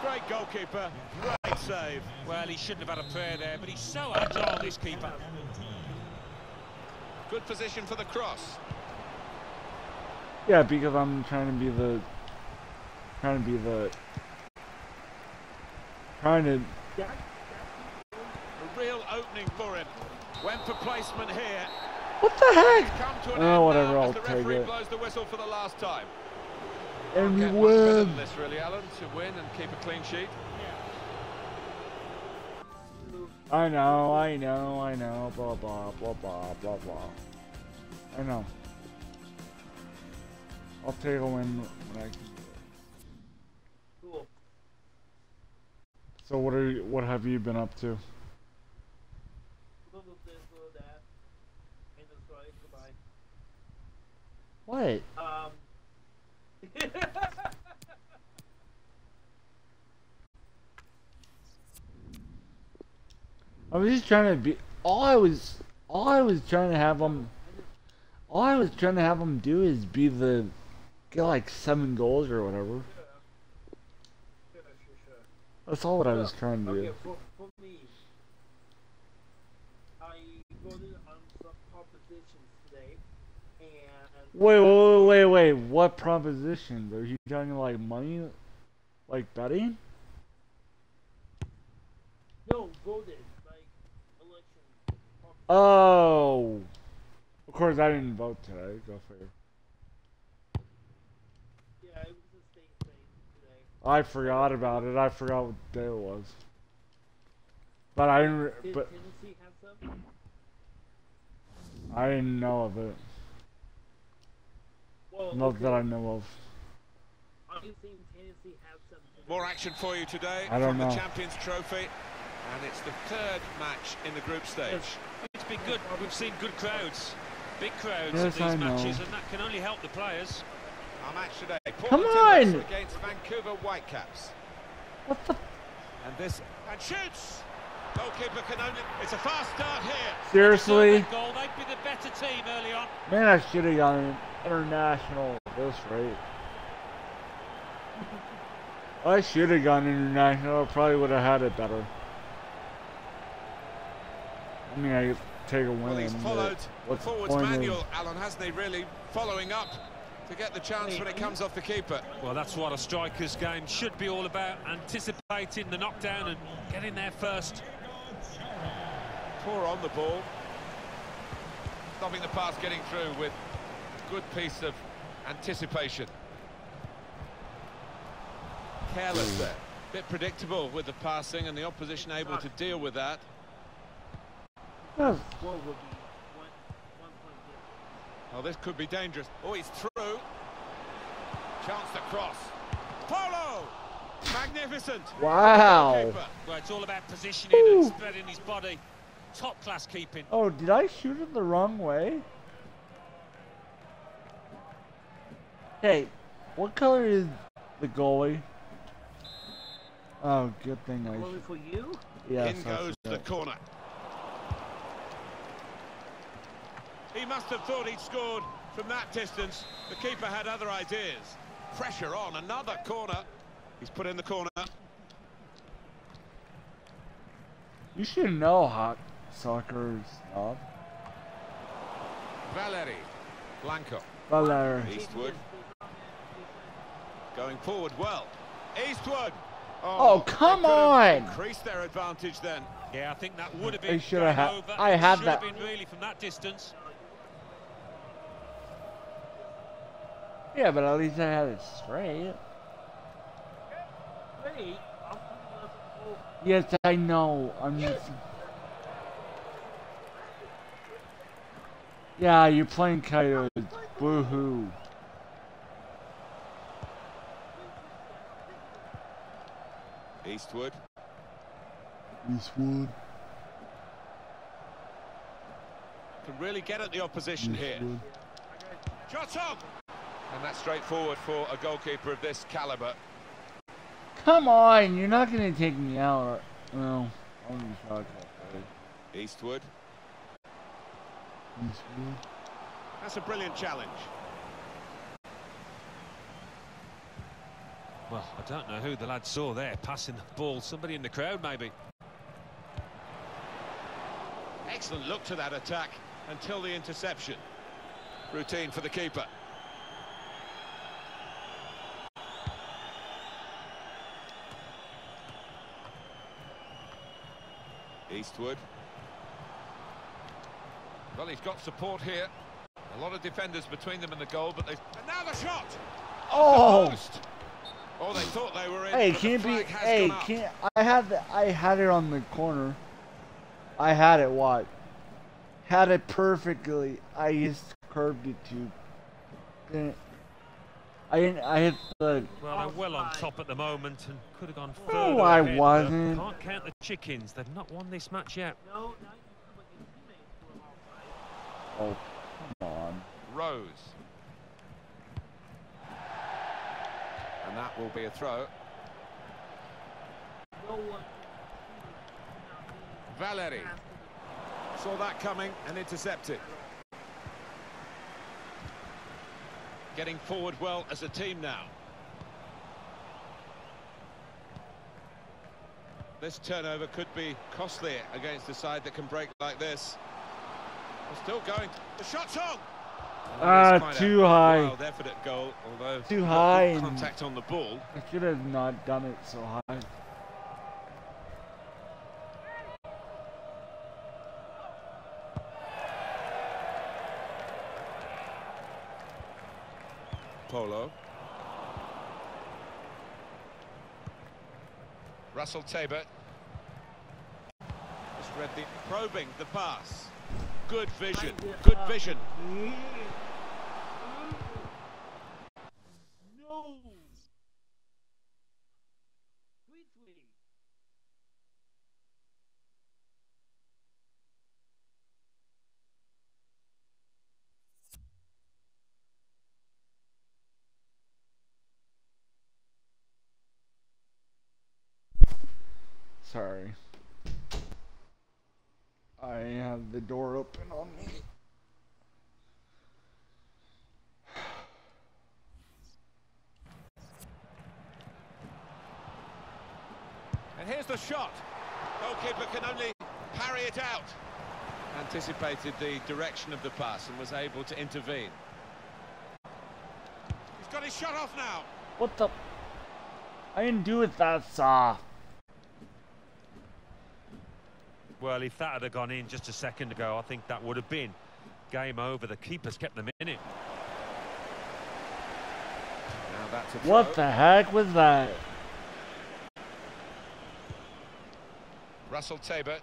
Great goalkeeper, great save. Well, he shouldn't have had a prayer there, but he's so agile, this keeper. Good position for the cross. Yeah, because I'm trying to be the. Trying to be the. Trying to. A real opening for him. Went for placement here. What the heck? Come to an Oh, end whatever, now I'll the take referee it. blows the whistle for the last time. And we Get much better win. than this, really, Alan, to win and keep a clean sheet. I know, I know, I know. Blah, blah, blah, blah, blah, blah. I know. I'll take a win when I can. Cool. So what are you, what have you been up to? Little this, little that. And that's right. Goodbye. What? Um. I was just trying to be. All I was, all I was trying to have them. All I was trying to have them do is be the, get like seven goals or whatever. That's all what I was trying to do. for, for me, I voted on some propositions today, and Wait, wait, wait, wait. What propositions? Are you talking like money, like betting? no, voted like election. Oh. Of course, I didn't vote today. Go figure. Yeah, it was a state thing today. I forgot about it. I forgot what day it was. But I didn't. Did But Tennessee have some? I didn't know of it. Well, Not that I know of. I'm saying Tennessee had some. today. More action for you today I don't from the. Champions Trophy. And it's the third match in the group stage. It's been good. We've seen good crowds, big crowds Yes, at these I know. matches, and that can only help the players. Our match today. Come on! Against Vancouver Whitecaps. What the? And this... And shoots! Goalkeeper can only... It's a fast start here. Seriously? Goal, they'd be the better team early on. Man, I should have gotten international at this rate. I should have gone international. I Probably would have had it better. I mean, I take a win. Well, he's followed what's the forwards point of- manual, Alan, hasn't he? Really following up to get the chance when it comes off the keeper. Well, that's what a striker's game should be all about, anticipating the knockdown and getting there first. Poor on the ball. Stopping the pass getting through with good piece of anticipation. Careless there. Bit predictable with the passing and the opposition able to deal with that. Yes. What would be one, one point difference? Oh, this could be dangerous. Oh, he's through. Chance to cross. Polo! Magnificent. Wow. Goalkeeper. Well, it's all about positioning and spreading his body. Top class keeping. Oh, did I shoot it the wrong way? Hey, what color is the goalie? Oh, good thing I. Only sh- for you? Yes, In I goes the corner. He must have thought he'd scored from that distance. The keeper had other ideas. Pressure on, another corner. He's put in the corner. You should know hot soccer stuff. Valeri. Blanco. Valer. Eastwood. Going forward well. Eastwood. Oh, oh they come on! Increase their advantage then. Yeah, I think that would have They been should have had- over. I had that- have been really from that distance. Yeah, but at least I had it straight. Wait, I'm putting us all. Yes, I know. I'm just. Yeah, you're playing Coyotes. Boo-hoo. Eastwood. Eastwood. Can really get at the opposition here. Eastwood. Shot on! And that's straightforward for a goalkeeper of this caliber. Come on, you're not gonna take me out. No, I'm gonna shot that Eastwood. Way. Eastwood. That's a brilliant challenge. Well, I don't know who the lad saw there passing the ball. Somebody in the crowd, maybe. Excellent look to that attack until the interception. Routine for the keeper. Eastwood. Well, he's got support here. A lot of defenders between them and the goal, but they... And now the shot! Oh! Post! Oh, they thought they were in, Hey, can't be. Hey, can't. I had. the- I had it on the corner. I had it. What? Had it perfectly. I just curved it to. Didn't. I didn't. I hit the. Well, they're well on top at the moment and could have gone further. No, I ahead, wasn't. Can't count the chickens. They've not won this match yet. No, now you put your teammates were offside. Oh, come on. Rose. And that will be a throw. No one. Valeri saw that coming and intercepted. Getting forward well as a team now. This turnover could be costly against a side that can break like this. Still going. The shot's on! Ah, is quite a too high. Effort at goal, although Too high contact on the ball. I should have not done it so high. Polo. Russell Teibert. Just read the probing the pass. Good vision. Good vision. No. Sorry. I have the door open on me. And here's the shot. Goalkeeper can only parry it out. Anticipated the direction of the pass and was able to intervene. He's got his shot off now. What the? I didn't do it that soft. Well, if that had gone in just a second ago, I think that would have been game over. The keeper's kept them in it. Now that's a What the heck was that? Russell Teibert.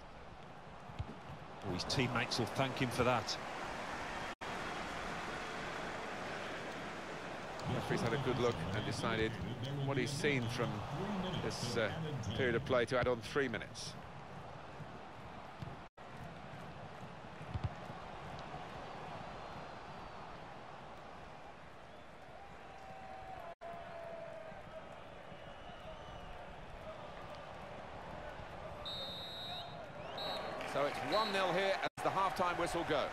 Oh, his teammates will thank him for that. Referee's had a good look and decided what he's seen from this uh, period of play to add on three minutes. So it's 1-0 here as the whistle goes.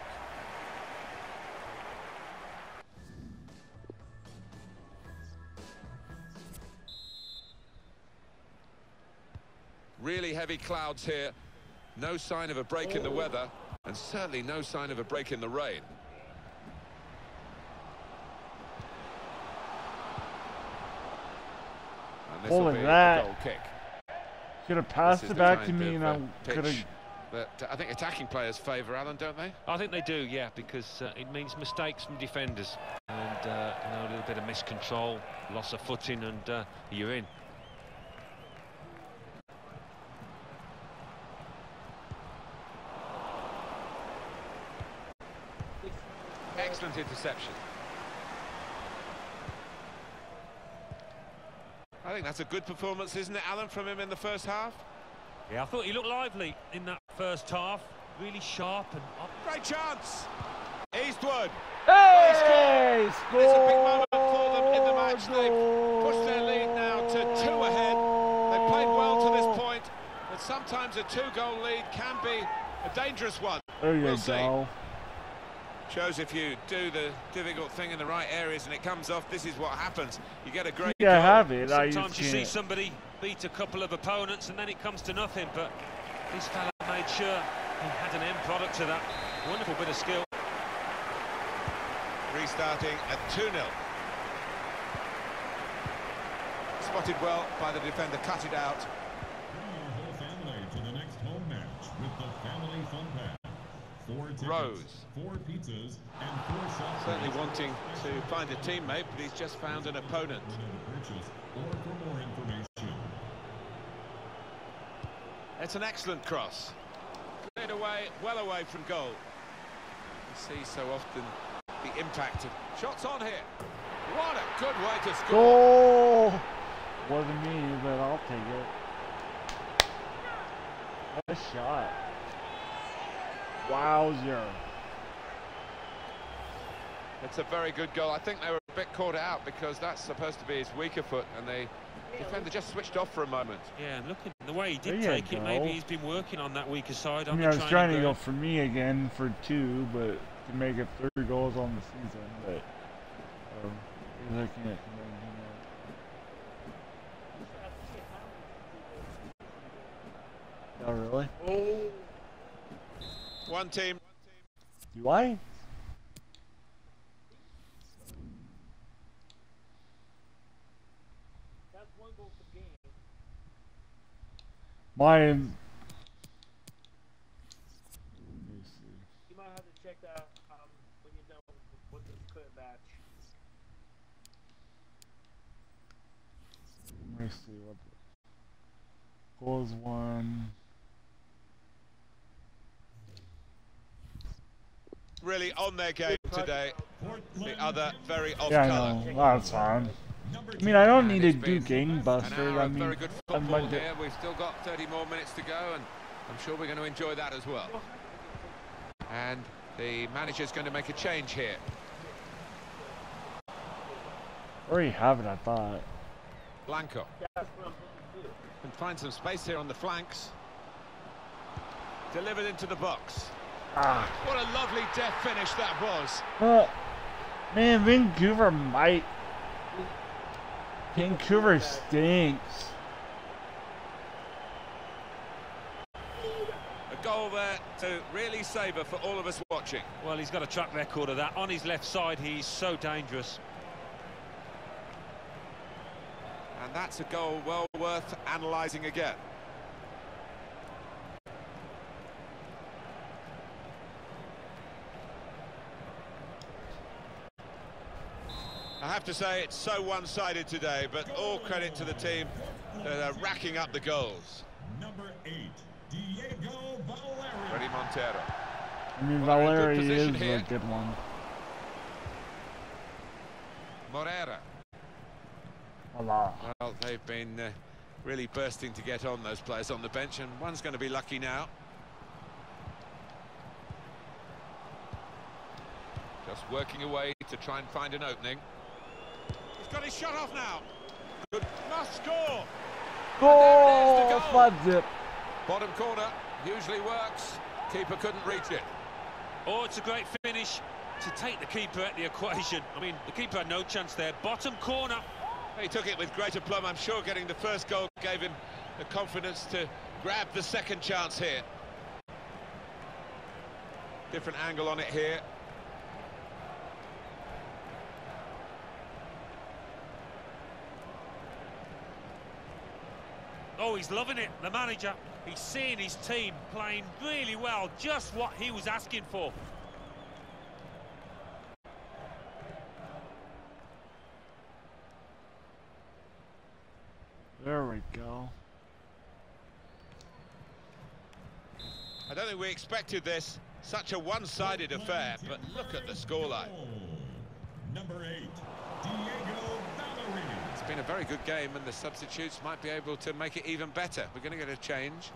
Really heavy clouds here. No sign of a break in the oh. weather, and certainly no sign of a break in the rain. And this will Holy be a that. goal kick. Should have passed it back to me and I could have. That uh, I think attacking players favour, Alan, don't they? I think they do, yeah, because uh, it means mistakes from defenders and uh, you know, a little bit of miscontrol, loss of footing, and uh, you're in. Excellent interception. I think that's a good performance, isn't it, Alan, from him in the first half? Yeah, I thought he looked lively in that first half, really sharp and up. Great chance! Eastwood! Hey! It's a big moment for them in the match. They've pushed their lead now to two ahead. They've played well to this point, but sometimes a two-goal lead can be a dangerous one. There you We'll see. Shows if you do the difficult thing in the right areas and it comes off, this is what happens. You get a great Yeah, goal. have it. Sometimes just you see can't. somebody beat a couple of opponents and then it comes to nothing, but this fella made sure he had an end product to that. Wonderful bit of skill. Restarting at 2-0. Spotted well by the defender, cut it out. Bring your whole family to the next home match with the Family Fun Pack. Four tickets, Rose. four pizzas, and four soft Certainly wanting to find a teammate, but he's just found an opponent. Order to purchase or for more information. It's an excellent cross. Away, well away from goal. You see so often the impact of shots on here. What a good way to score. Goal! Wasn't me, but I'll take it. What a shot. Wowzer. It's a very good goal. I think they were a bit caught out because that's supposed to be his weaker foot, and the defender just switched off for a moment. Yeah, and looking the way he did There take it, go. maybe he's been working on that weaker side. I on mean, the I was trying to go for me again for two, but to make it three goals on the season, but um, you're looking at Oh, really? One team. Do I? That's one goal per game. Mine. Let me see. You might have to check that um, when you're done with the current match. Let me see what the goals one. Really on their game today. The other very off Yeah, colour. know. That's fine. I mean, I don't need to do gangbusters. I mean, I'm like here. We've still got 30 more minutes to go, and I'm sure we're going to enjoy that as well. And the manager's going to make a change here. already have it. I thought. Blanco. That's what I'm going to do. Can find some space here on the flanks. Delivered into the box. Ah. What a lovely death finish that was. Well, man, Vancouver might. Vancouver stinks. A goal there to really savour for all of us watching. Well, he's got a track record of that. On his left side, he's so dangerous. And that's a goal well worth analysing again. I have to say it's so one-sided today, but all credit to the team that are racking up the goals. Number eight, Diego Valeri. Fredy Montero. I mean, Well, they're in good Valeri is here. a good one. Morera. Allah. Well, they've been uh, really bursting to get on those players on the bench, and one's going to be lucky now. Just working away to try and find an opening. He's got his shot off now. Good, must score. Goal! goal. Flood zip. Bottom corner usually works. Keeper couldn't reach it. Oh, it's a great finish to take the keeper at the equation. I mean, the keeper had no chance there. Bottom corner. He took it with great aplomb. I'm sure getting the first goal gave him the confidence to grab the second chance here. Different angle on it here. Oh, he's loving it, the manager. He's seeing his team playing really well, just what he was asking for. There we go. I don't think we expected this. Such a one-sided affair, but look at the scoreline. Number eight, Diego Valeri. It's been a very good game, and the substitutes might be able to make it even better. We're going to get a change.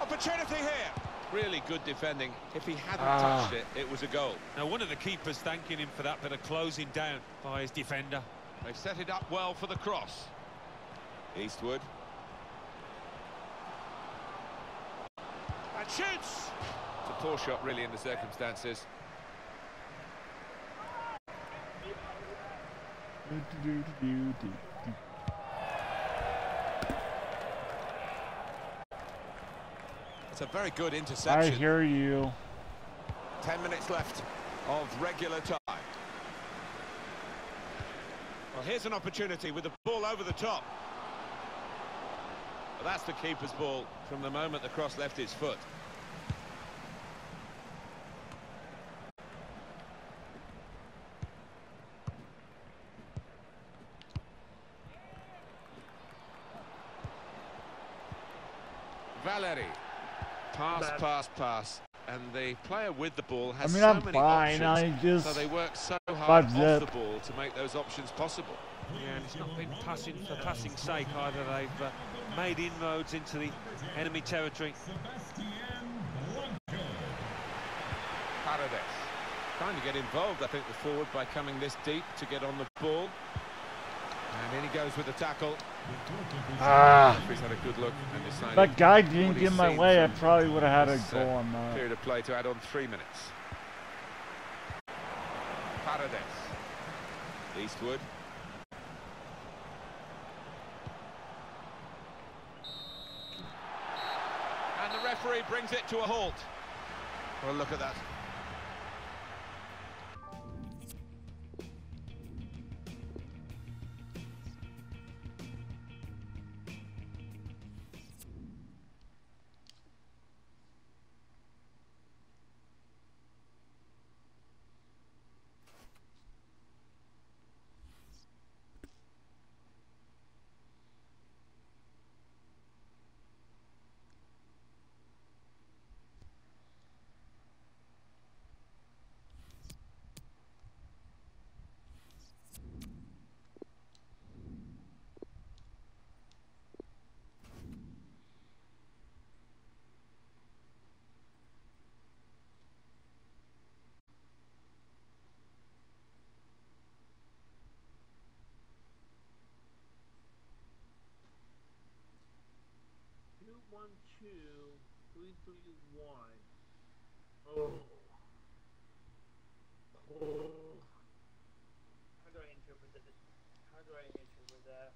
Opportunity here. Really good defending. If he hadn't Ah. touched it, it was a goal. Now, one of the keepers thanking him for that bit of closing down by his defender. They've set it up well for the cross. Eastwood. And shoots! It's a poor shot, really, in the circumstances. It's a very good interception. I hear you. Ten minutes left of regular time. Well, here's an opportunity with the ball over the top. Well, that's the keeper's ball from the moment the cross left his foot. Valeri. Pass, Bad. pass, pass. And the player with the ball has I mean, so I'm many fine. options. I just. So they work so hard Five off zip. the ball to make those options possible. Yeah, and it's not been passing for passing sake either. They've uh, made inroads into the enemy territory. Sebastian Blanco. Paredes trying to get involved, I think, the forward by coming this deep to get on the ball. And in he goes with the tackle. Ah. He's had a good look and decided. That guy didn't he's get in my way. I probably would have had a this, uh, goal on that. Period of play to add on three minutes. Paredes. Eastwood. And the referee brings it to a halt. Well, look at that. Three, three, one. Oh. Oh. How do I interpret that? How do I interpret that?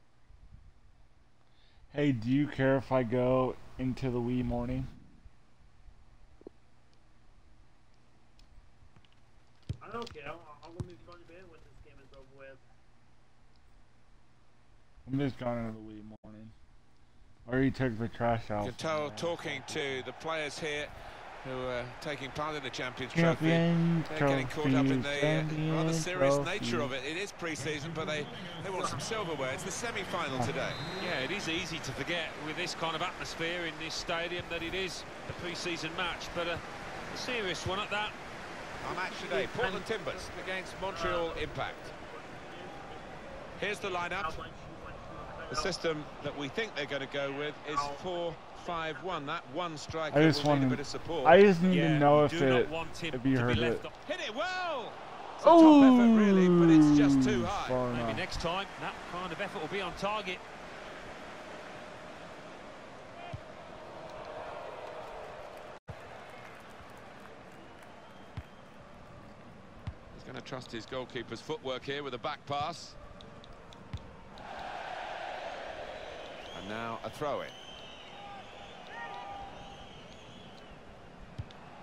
Hey, do you care if I go into the wee morning? I don't care. I'm, I'm gonna be going to bed when this game is over with. I'm just going into the wee morning. Or you took the trash out. You can tell talking to the players here who are taking part in the Champions Champion Trophy. They're getting caught up in the uh, rather serious trophy. nature of it. It is pre-season, but they, they want some silverware. It's the semi-final today. Yeah, it is easy to forget with this kind of atmosphere in this stadium that it is a pre-season match, but a, a serious one at that. On match today, Portland Timbers against Montreal Impact. Here's the lineup. How much you want to The system that we think they're going to go with is 4-5-1. That one striker I will just need a bit of support. I just need yeah, to know you if do not it want if you to heard be left it. off. Hit it well! It's a top effort really, but it's just too Ooh, high. Maybe enough. next time that kind of effort will be on target. He's going to trust his goalkeeper's footwork here with a back pass. And now a throw in.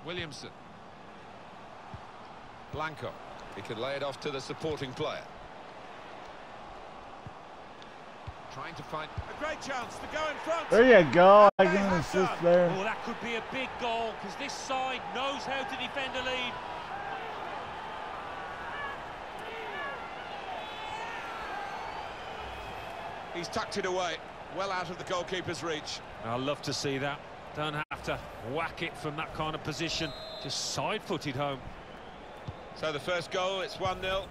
Williamson. Blanco. He can lay it off to the supporting player. Trying to find a great chance to go in front. There you go. I can assist there. Oh, that could be a big goal because this side knows how to defend a lead. He's tucked it away, well out of the goalkeeper's reach. I love to see that. Don't have to whack it from that kind of position. Just side-footed home. So the first goal, it's 1-0.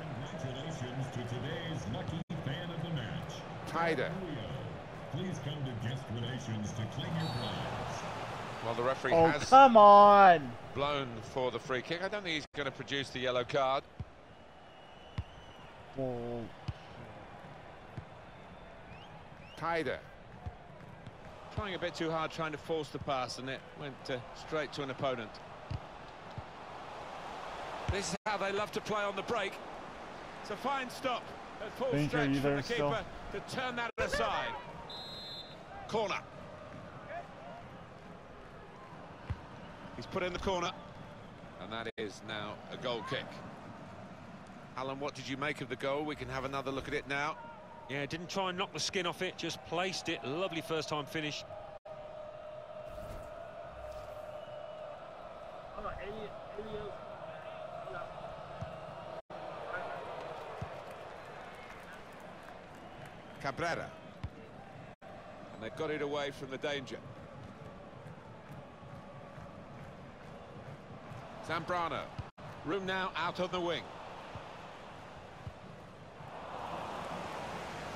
Congratulations to today's lucky fan of the match. Tider. Julio. Please come to guest relations to claim your prize. Well, the referee Oh, has come on. blown for the free kick. I don't think he's going to produce the yellow card. Well, Tider. Trying a bit too hard, trying to force the pass, and it went uh, straight to an opponent. This is how they love to play on the break. It's a fine stop at full Danger, stretch from there the still? keeper to turn that aside. Corner. He's put in the corner. And that is now a goal kick. Alan, what did you make of the goal? We can have another look at it now. Yeah, didn't try and knock the skin off it, just placed it. Lovely first-time finish. Cabrera. And they've got it away from the danger. Zambrano. Room now out on the wing.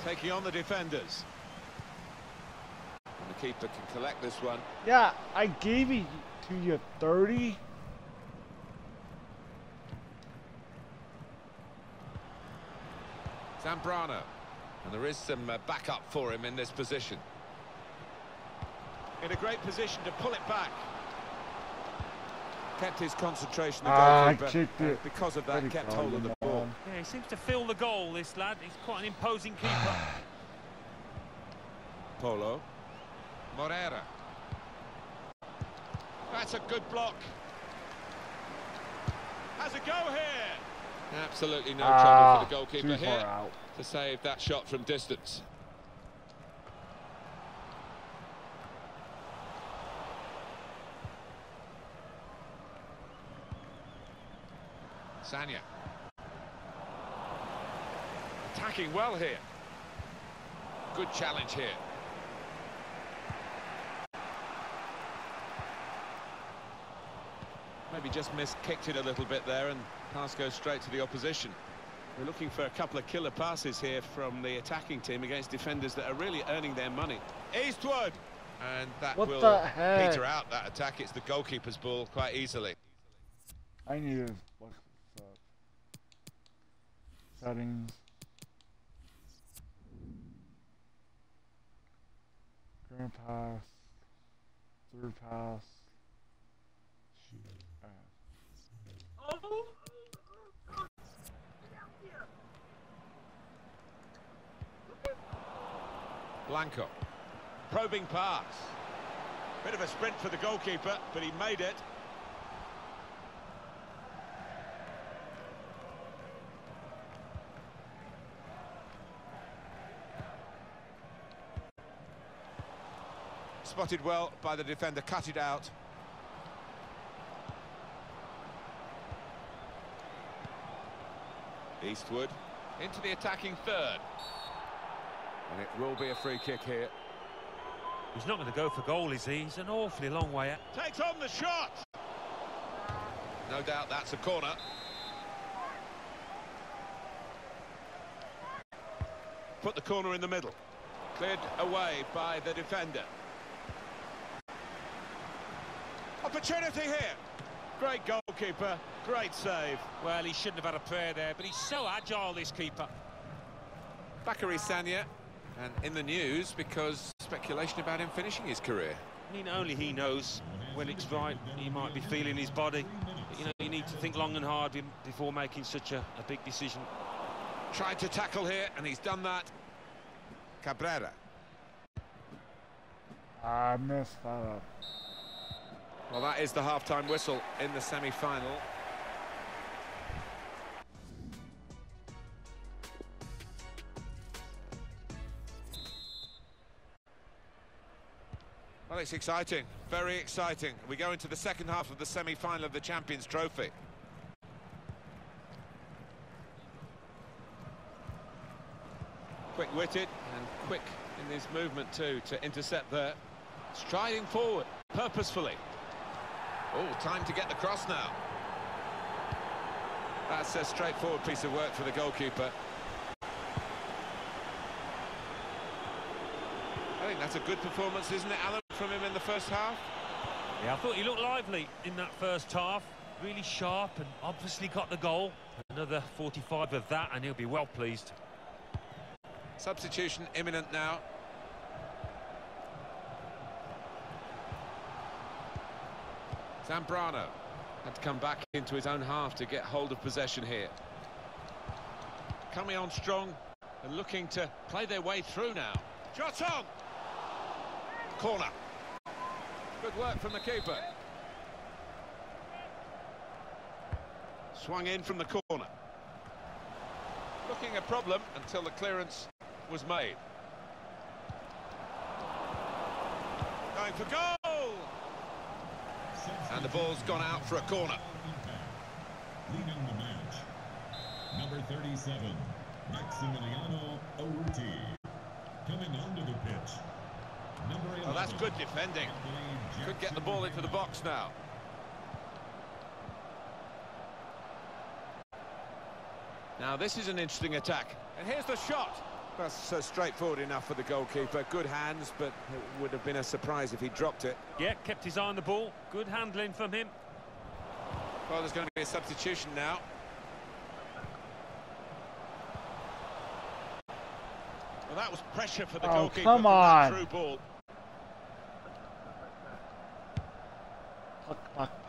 Taking on the defenders. And the keeper can collect this one. yeah, I gave it to you 30. Zambrano. And there is some uh, backup for him in this position. In a great position to pull it back. Kept his concentration, the Ah, I kicked it. because of that, Pretty kept close, hold of the man. ball. Yeah, he seems to fill the goal, this lad. He's quite an imposing keeper. Polo. Morera. That's a good block. Has a go here. Absolutely no Ah, trouble for the goalkeeper here out. to save that shot from distance. Sagna. Attacking well here. Good challenge here. Maybe just missed, kicked it a little bit there, and pass goes straight to the opposition. We're looking for a couple of killer passes here from the attacking team against defenders that are really earning their money. Eastwood! And that What will peter out that attack. It's the goalkeeper's ball quite easily. I need to look this up. Uh, Settings. Second pass. Third pass. Shoot. Uh, Blanco. Probing pass. Bit of a sprint for the goalkeeper, but he made it. Spotted well by the defender, cut it out. Eastwood into the attacking third. And it will be a free kick here. He's not going to go for goal, is he? He's an awfully long way out. Takes on the shot. No doubt that's a corner. Put the corner in the middle. Cleared away by the defender. Opportunity here. Great goalkeeper, great save. Well, he shouldn't have had a prayer there, but he's so agile, this keeper. Bakary Sagna, and in the news because speculation about him finishing his career. I mean, only he knows when it's right. He might be feeling his body. But, you know, you need to think long and hard before making such a, a big decision. Tried to tackle here, and he's done that. Cabrera. I missed that up. Well, that is the half-time whistle in the semi-final. Well, it's exciting, very exciting. We go into the second half of the semi-final of the Champions Trophy. Quick-witted and quick in his movement too to intercept there. Striding forward, purposefully. Oh, time to get the cross now. That's a straightforward piece of work for the goalkeeper. I think that's a good performance, isn't it, Alan, from him in the first half? Yeah, I thought he looked lively in that first half. Really sharp and obviously got the goal. Another 45 of that and he'll be well pleased. Substitution imminent now. Zambrano had to come back into his own half to get hold of possession here. Coming on strong and looking to play their way through now. Shot on! Corner. Good work from the keeper. Swung in from the corner. Looking a problem until the clearance was made. Going for goal! And the ball's gone out for a corner. Leading the match, number 37, Maximiliano Urruti. Coming onto the pitch, number 11. Oh, that's good defending. Could get the ball into the box now. Now this is an interesting attack. And here's the shot. That's uh, straightforward enough for the goalkeeper. Good hands, but it would have been a surprise if he dropped it. Yeah, kept his eye on the ball. Good handling from him. Well, there's going to be a substitution now. Well, that was pressure for the Oh, goalkeeper. come on. Through ball. Puck, puck.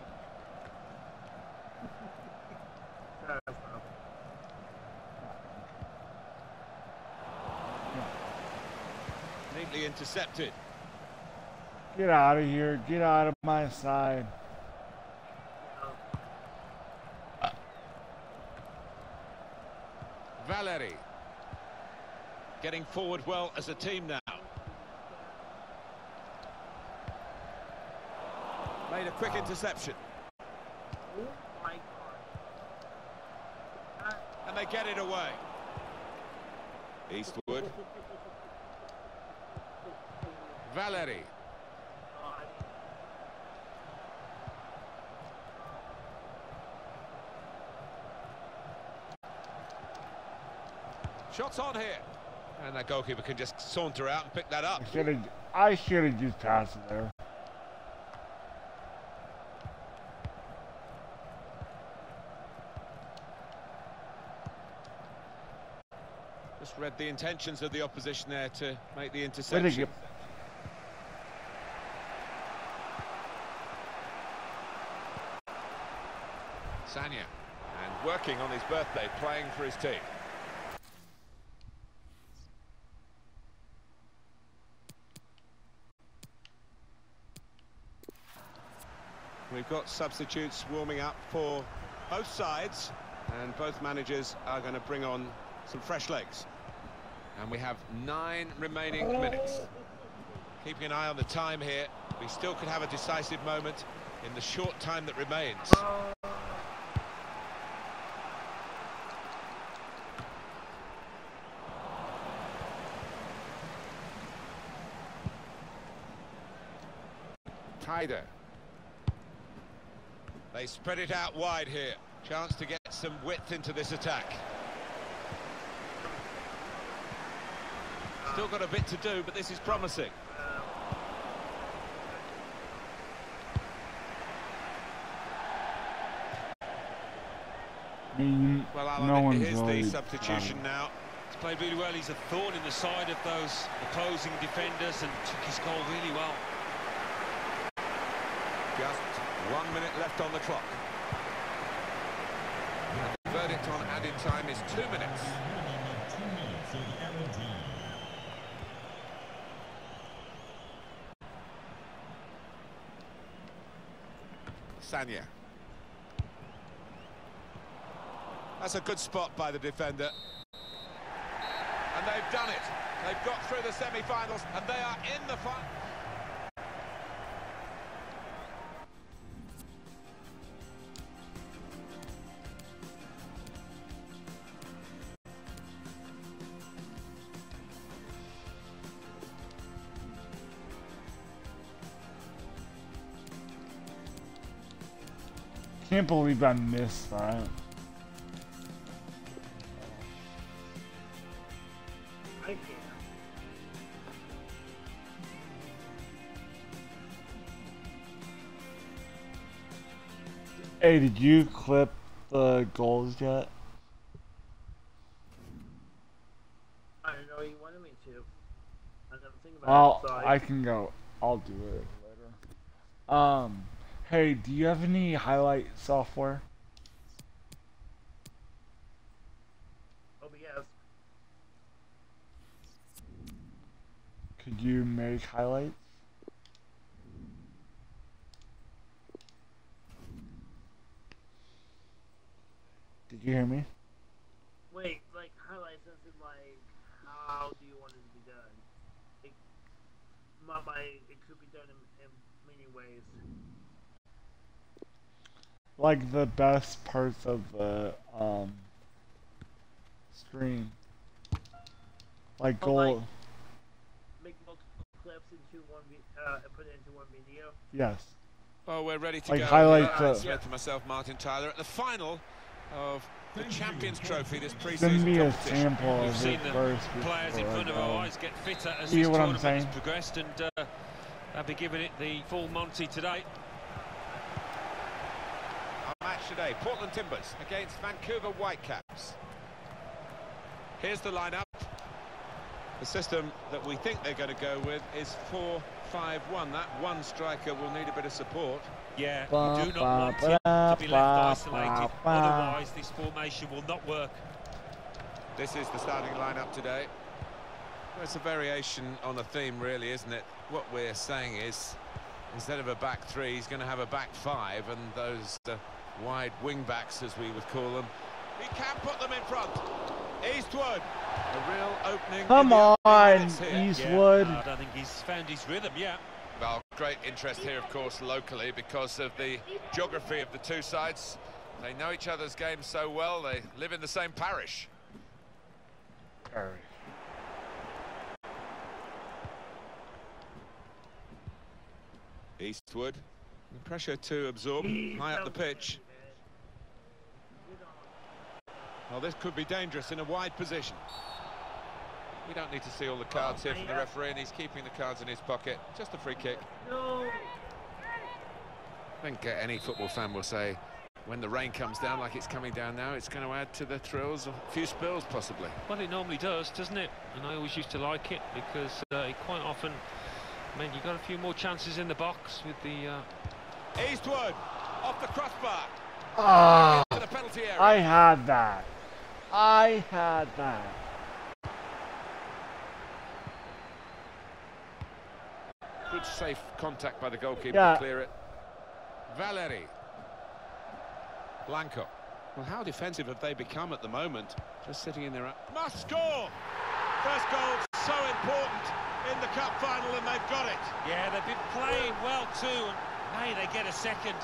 Intercepted. Get out of here. Get out of my side. Uh, Valeri. Getting forward well as a team now. Made a quick interception. And they get it away. Eastwood. Valeri. Shots on here. And that goalkeeper can just saunter out and pick that up. I should have. I should have just passed it there. Just read the intentions of the opposition there to make the interception. get. Sagna, and working on his birthday, playing for his team. We've got substitutes warming up for both sides, and both managers are going to bring on some fresh legs. And we have nine remaining minutes. Keeping an eye on the time here, we still could have a decisive moment in the short time that remains. Tyder. They spread it out wide here. Chance to get some width into this attack. Still got a bit to do, but this is promising. I Well, Alan, no one's here's really the substitution um, now. He's played really well. He's a thorn in the side of those opposing defenders and took his goal really well. Just one minute left on the clock. And the verdict on added time is two minutes. Sagna. That's a good spot by the defender. And they've done it. They've got through the semi-finals and they are in the final. Can't believe I missed that. I. Hey, did you clip the goals yet? I don't know you wanted me to. I never think Well, about it. so I can go. I'll do it later. Um, hey, do you have any highlight software? OBS. Could you make highlights? Did you hear me? Wait, like highlights as in like how do you want it to be done? It, my, my it could be done in, in many ways. Like the best parts of the um stream. Like Oh, goal. like- Make multiple clips into one vi- uh, and put it into one video. yes. Oh, we're ready to Like go. highlight Uh, the- Alan Smith and myself, Martin Tyler, at the final of the Champions Trophy this Send pre-season me a competition. sample We've seen the first players in front of our eyes get fitter as See this what I'm tournament saying? has progressed, and uh, they'll be giving it the full Monty today. Our match today, Portland Timbers against Vancouver Whitecaps. Here's the lineup. The system that we think they're going to go with is 4-5-1. That one striker will need a bit of support. Yeah, Ba, you do not want him to be left isolated. Otherwise, this formation will not work. This is the starting lineup today. Well, it's a variation on a theme, really, isn't it? What we're saying is, instead of a back three, he's going to have a back five, and those uh, wide wing backs, as we would call them, he can put them in front. Eastwood, a real opening. Come in the opening on, minutes. Eastwood. Yeah, I don't think he's found his rhythm yet. Well, great interest here, of course, locally because of the geography of the two sides. They know each other's games so well, they live in the same parish. Alright. Eastwood, the pressure to absorb high up the pitch. Well, this could be dangerous in a wide position. We don't need to see all the cards here from the referee, and he's keeping the cards in his pocket. Just a free kick. No. I think any football fan will say, when the rain comes down like it's coming down now, it's going to add to the thrills, a few spills possibly. Well, it normally does, doesn't it? And I always used to like it because uh, it quite often meant you got a few more chances in the box with the. Uh, Eastwood, off the crossbar. Ah, into the penalty area. I had that. I had that. Good safe contact by the goalkeeper Yeah. to clear it. Valeri. Blanco. Well, how defensive have they become at the moment? Just sitting in there. Must score! First goal so important in the cup final and they've got it. Yeah, they've been playing well too, may they get a second.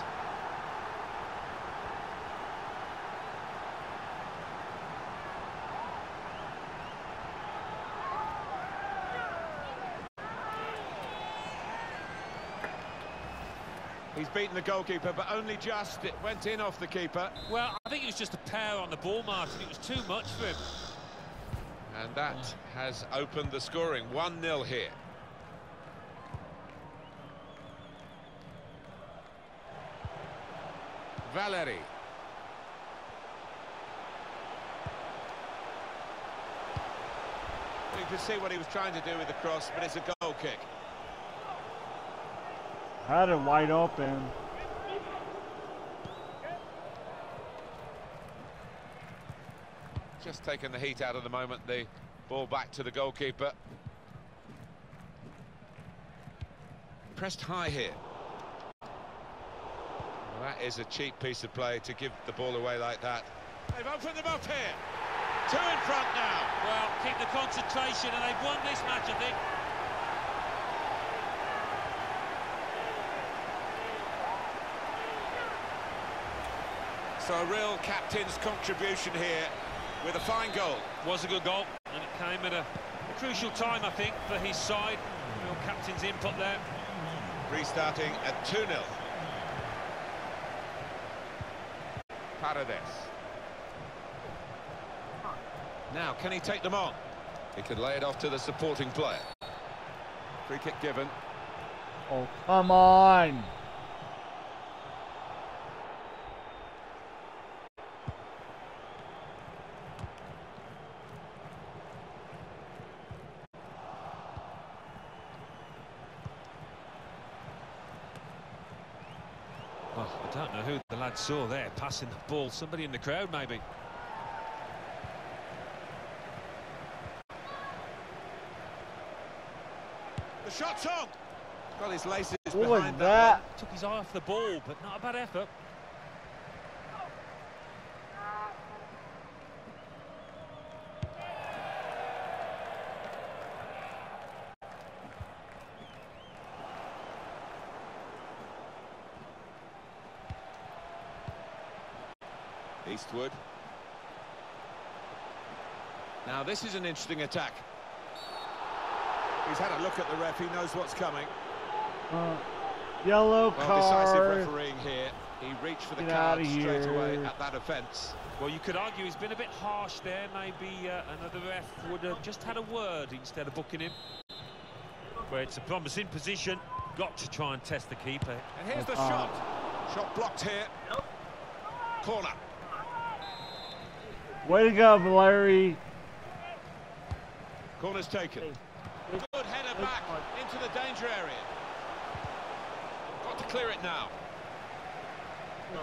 He's beaten the goalkeeper, but only just. It went in off the keeper. Well, I think it was just a pair on the ball, Martin. It was too much for him. And that has opened the scoring. 1-0 here. Valeri. You can see what he was trying to do with the cross, but it's a goal kick. Had it wide open. Just taking the heat out of the moment, the ball back to the goalkeeper. Pressed high here. Well, that is a cheap piece of play to give the ball away like that. They've opened them up here. Two in front now. Well, keep the concentration, and they've won this match, I think. So a real captain's contribution here with a fine goal. Was a good goal, and it came at a, a crucial time, I think, for his side. Real captain's input there. Restarting at 2-0. Paredes. Now, can he take them on? He could lay it off to the supporting player. Free kick given. Oh, come on. Well, I don't know who the lad saw there, passing the ball. Somebody in the crowd, maybe. The shot's on. Got his laces What was behind that? Took his eye off the ball, but not a bad effort. Eastwood. Now this is an interesting attack. He's had a look at the ref, he knows what's coming. Uh, yellow Well, decisive refereeing here. He reached for the Get card straight here. away at that offence. Well, you could argue he's been a bit harsh there. Maybe uh, another ref would have just had a word instead of booking him. Where it's a promising position. Got to try and test the keeper. And here's the Uh, shot. Shot blocked here. Corner. Way to go, Valeri. Corner's taken. Good header back into the danger area. Got to clear it now. No.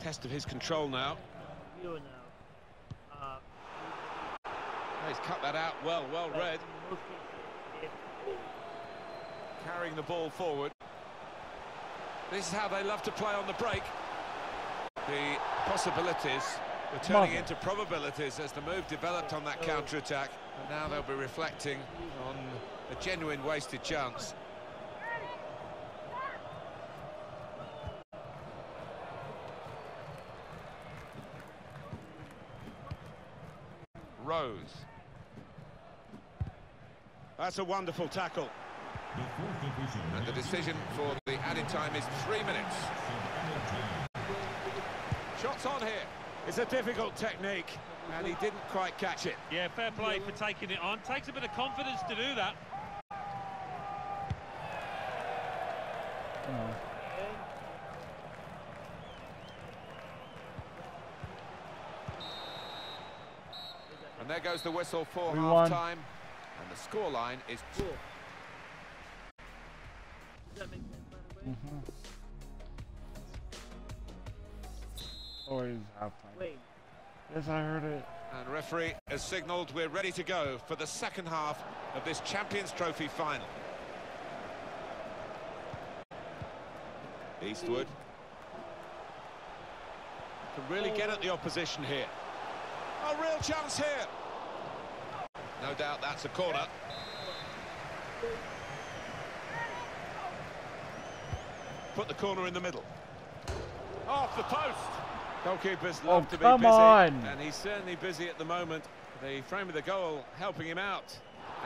Test of his control now. Uh, He's cut that out well, well read. Carrying the ball forward. This is how they love to play on the break. The possibilities were turning Mother. into probabilities as the move developed on that counter-attack. And now they'll be reflecting on a genuine wasted chance. Rose. That's a wonderful tackle. The fourth division. And the decision for the added time is three minutes. Shots on here. It's a difficult technique, and he didn't quite catch it. Yeah, fair play for taking it on. Takes a bit of confidence to do that. Oh. And there goes the whistle for half-time. And the scoreline is... Mm-hmm. Always halftime. Wait. Yes, I heard it. And referee has signalled we're ready to go for the second half of this Champions Trophy final. Eastwood. Can really get at the opposition here. A real chance here. No doubt that's a corner. Put the corner in the middle. Off the post. Goalkeepers Oh, love to be come busy, on. and he's certainly busy at the moment. The frame of the goal helping him out,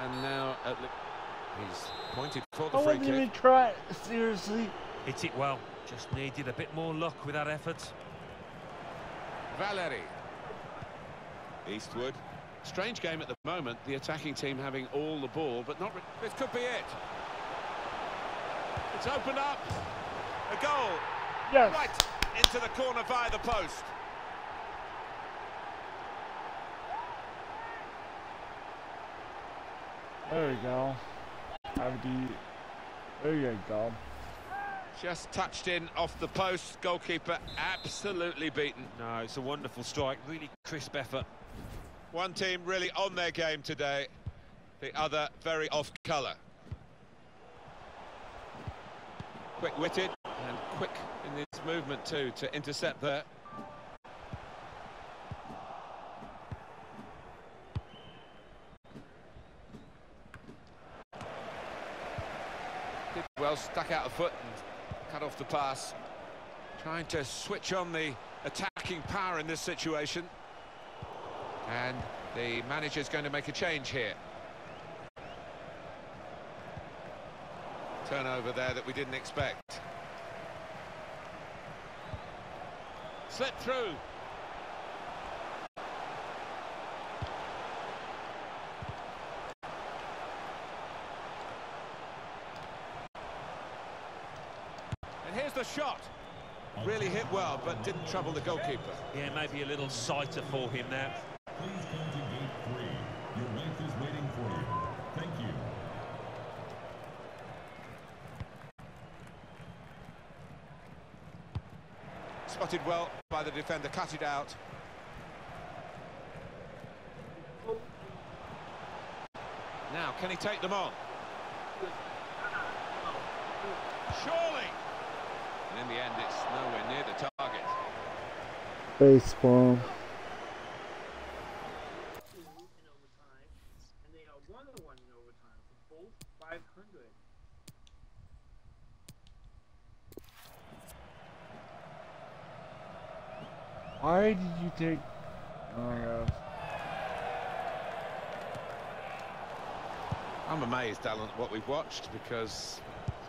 and now at he's pointed for the I free wasn't kick. even trying. Seriously. Hit it well. Just needed a bit more luck with that effort. Valeri. Eastwood. Strange game at the moment. The attacking team having all the ball, but not. Re this could be it. It's opened up. A goal. Yes. Right into the corner via the post. There we go. Abdi. There you go. Just touched in off the post. Goalkeeper absolutely beaten. No, it's a wonderful strike. Really crisp effort. One team really on their game today. The other very off colour. Quick-witted and quick in his movement too to intercept there. Well, stuck out a foot and cut off the pass. Trying to switch on the attacking power in this situation. And the manager's going to make a change here. Turnover there that we didn't expect. Slipped through. And here's the shot. Really hit well, but didn't trouble the goalkeeper. Yeah, maybe a little sighter for him there. Please come to gate three. Your wife is waiting for you. Thank you. Spotted well by the defender, cut it out. Now, can he take them on? Surely! And in the end, it's nowhere near the target. Baseball. two in overtime, and they are one on one in overtime for both 500. Why did? Oh my. I'm amazed, Alan, at what we've watched because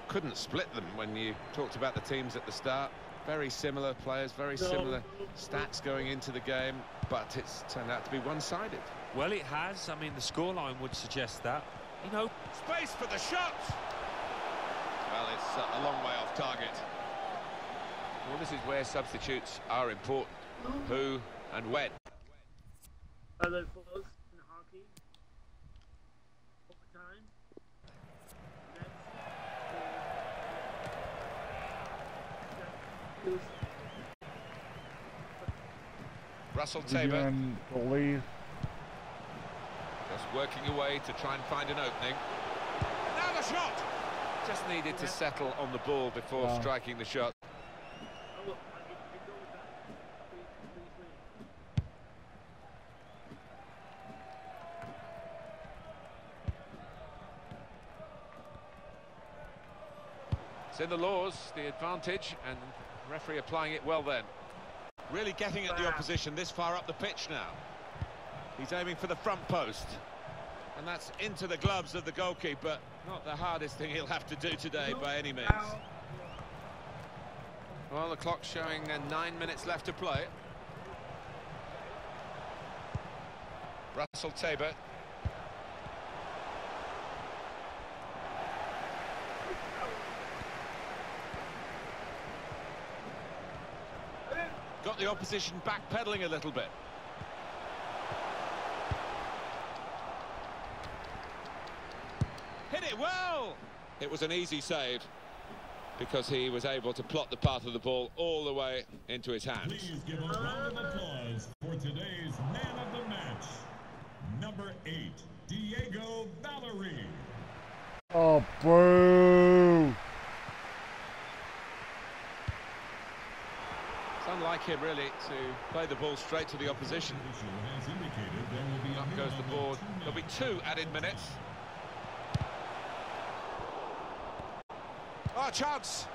couldn't split them when you talked about the teams at the start. Very similar players, very No. similar stats going into the game, but it's turned out to be one-sided. Well, it has. I mean, the scoreline would suggest that. You know, Space for the shot! Well, it's uh, a long way off target. Well, this is where substitutes are important. Who and when. Other close in hockey. Overtime. Next Russell Did Teibert and believe? just working away to try and find an opening. Now the shot! Just needed to settle on the ball before Wow. striking the shot. oh, look, it, it goes back. Three, three, three. It's in the laws, the advantage, and referee applying it well then. Really getting at the opposition this far up the pitch now. He's aiming for the front post. And that's into the gloves of the goalkeeper. Not the hardest thing he'll have to do today by any means. Well, the clock's showing uh, nine minutes left to play. Russell Teibert. The opposition backpedaling a little bit. Hit it well! It was an easy save. because he was able to plot the path of the ball all the way into his hands. Please give a round of applause for today's man of the match, number eight, Diego Valeri. Oh, him, really, to play the ball straight to the opposition. Official has indicated there will be Up goes the board. There'll be two added minutes. Oh, chance!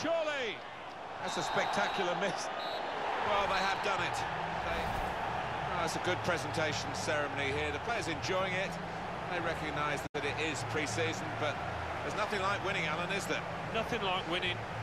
Surely! That's a spectacular miss. Well, they have done it. They, well, it's a good presentation ceremony here. The players enjoying it. They recognise that it is pre-season, but there's nothing like winning, Alan, is there? Nothing like winning.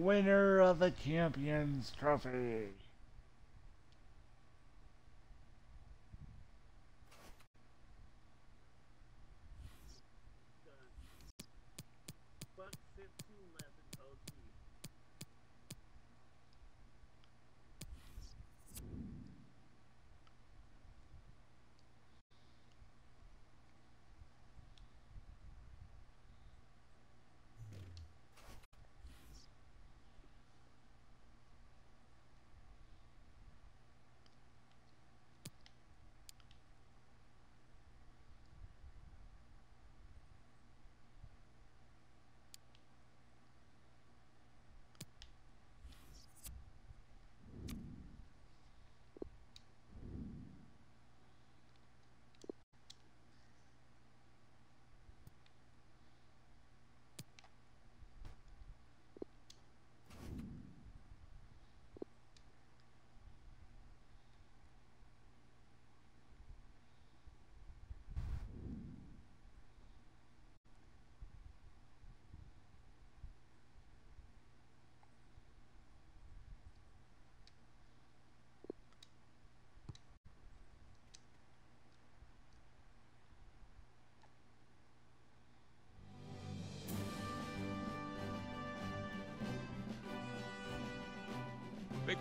Winner of the Champions Trophy.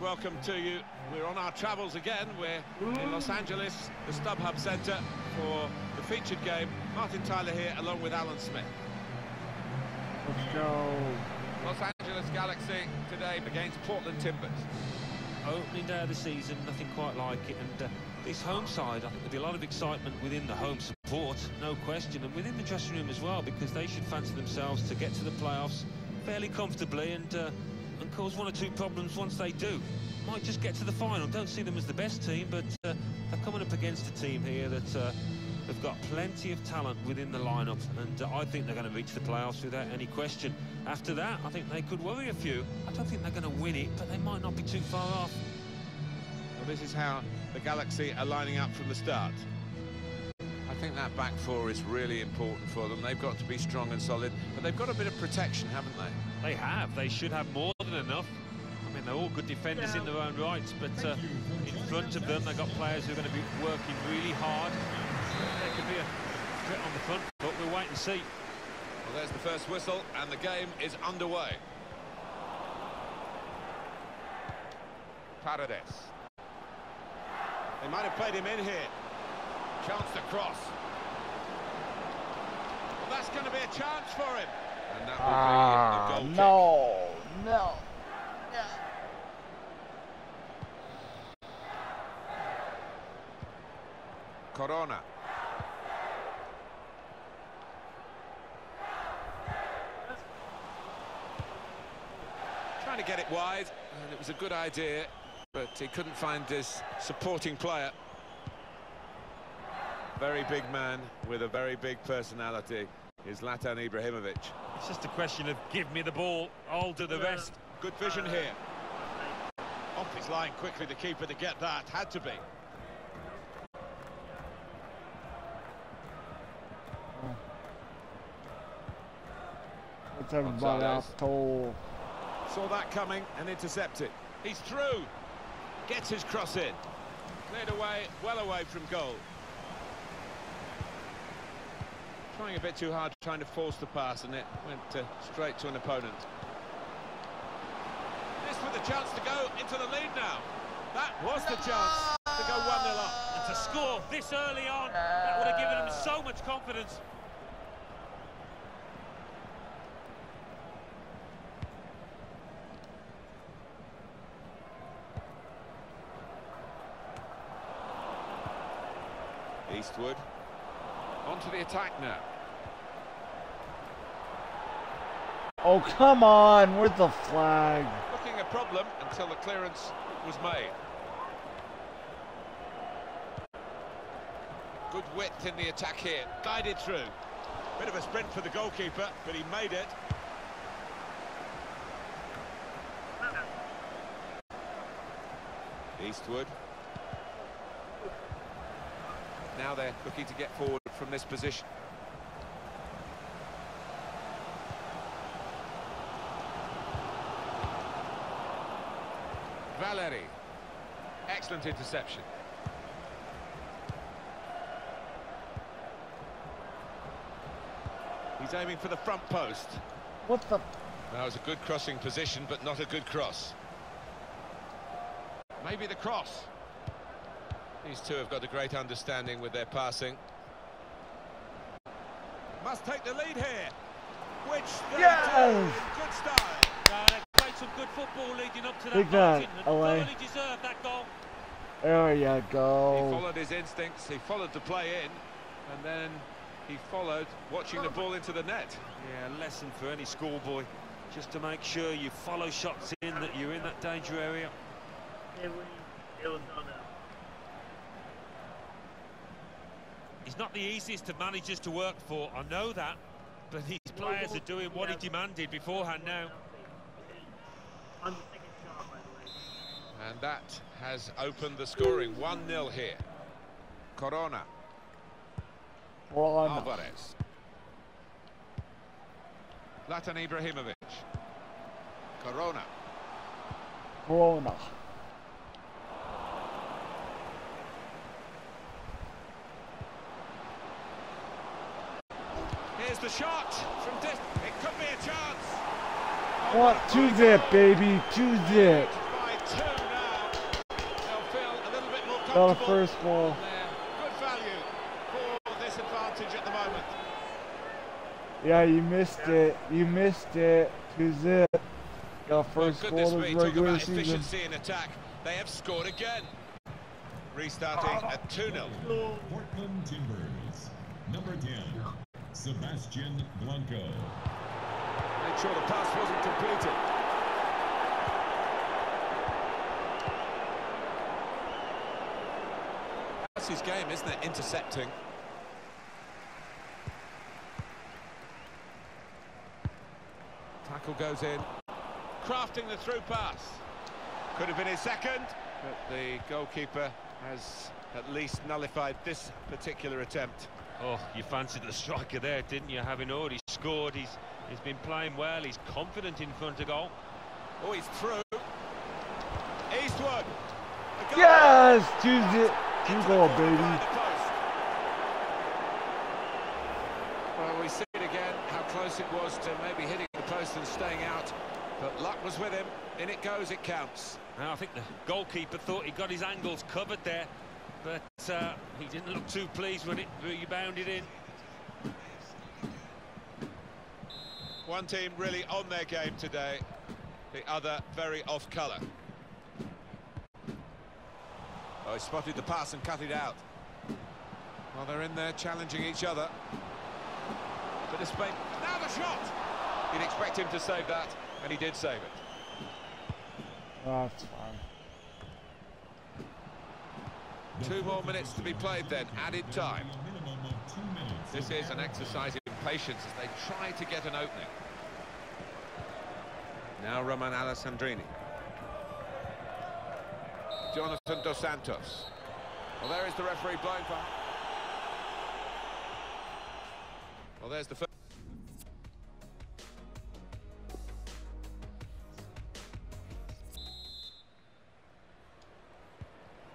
Welcome to you. We're on our travels again. We're in Los Angeles, the StubHub Centre for the featured game. Martin Tyler here along with Alan Smith. Let's go. Los Angeles Galaxy today against Portland Timbers. Opening day of the season, nothing quite like it. And uh, this home side, I think there'll be a lot of excitement within the home support, no question, and within the dressing room as well, because they should fancy themselves to get to the playoffs fairly comfortably and uh, and cause one or two problems once they do. Might just get to the final. Don't see them as the best team, but uh, they're coming up against a team here that uh, have got plenty of talent within the lineup, and uh, I think they're going to reach the playoffs without any question. After that, I think they could worry a few. I don't think they're going to win it, but they might not be too far off. Well, this is how the Galaxy are lining up from the start. I think that back four is really important for them. They've got to be strong and solid, but they've got a bit of protection, haven't they? They have. They should have more than enough. I mean, they're all good defenders in their own rights, but uh, in front of them, they've got players who are going to be working really hard. There could be a threat on the front, but we'll wait and see. Well, there's the first whistle, and the game is underway. Paredes. They might have played him in here. Chance to cross. Well, that's going to be a chance for him. And that will Ah, be a goal kick. no, no. Corona. Trying to get it wide, and it was a good idea, but he couldn't find his supporting player. Very big man with a very big personality is Zlatan Ibrahimovic. It's just a question of give me the ball, I'll do the rest. Good vision uh, here. Off his line quickly, the keeper to get that, had to be. Let's everybody off toll. Saw that coming and intercepted. He's through. Gets his cross in. Cleared away, well away from goal. Trying a bit too hard, trying to force the pass, and it went uh, straight to an opponent. This with a chance to go into the lead now. That was the chance to go 1-0 up. And to score this early on, that would have given him so much confidence. Eastwood. Onto the attack now. Oh, come on. Where's the flag? Looking a problem until the clearance was made. Good width in the attack here, guided through. Bit of a sprint for the goalkeeper, but he made it. Eastwood. Now they're looking to get forward from this position. Valeri. Excellent interception. He's aiming for the front post. What the? That was a good crossing position, but not a good cross. Maybe the cross. These two have got a great understanding with their passing. Must take the lead here. Which they Yes! do. Good start. They played some good football leading up to that Big that, margin and LA. thoroughly deserved that goal. There you go. He followed his instincts, he followed the play in, and then he followed watching the ball into the net. Yeah, lesson for any schoolboy. Just to make sure you follow shots in, that you're in that danger area. It was, it was He's not the easiest of managers to work for, I know that. But these players are doing what he demanded beforehand now. On the second shot, by the way. And that has opened the scoring. 1-0 here. Corona, Ron. Alvarez. Zlatan Ibrahimovic. Corona. Corona. Here's the shot from dis It could be a chance. What? Two zip, baby. Two zip. By two now. They'll feel a little bit more Got a comfortable. first ball. Good value for this advantage at the moment. Yeah, you missed it. You missed it. Two zip. Got Well, oh, first goodness goal me, of talk regular about season. efficiency in attack. They have scored again. Restarting at 2-0. Portland Timbers. Number 10, Sebastian Blanco. Made sure the pass wasn't completed. That's his game, isn't it? Intercepting. Tackle goes in. Crafting the through pass. Could have been his second, but the goalkeeper has at least nullified this particular attempt. Oh, you fancied the striker there, didn't you? Having already scored, he's he's been playing well. He's confident in front of goal. Oh, he's through. Eastwood. The. Yes! Two zip. Two Into goal, the corner by baby. Well, we see it again, how close it was to maybe hitting the post and staying out. But luck was with him. In it goes, it counts. Now, I think the goalkeeper thought he got his angles covered there, but uh, he didn't look too pleased when it rebounded in. One team really on their game today, the other very off colour. Oh, he spotted the pass and cut it out. Well, they're in there challenging each other. Bit of space. Now the shot! You'd expect him to save that, and he did save it. Ah, That's fine. Two more minutes to be played then, added time. A minimum of two minutes. This is an exercise in patience as they try to get an opening. Now Romain Alessandrini. Jonathan Dos Santos. Well, there is the referee blowing for. Well, there's the first.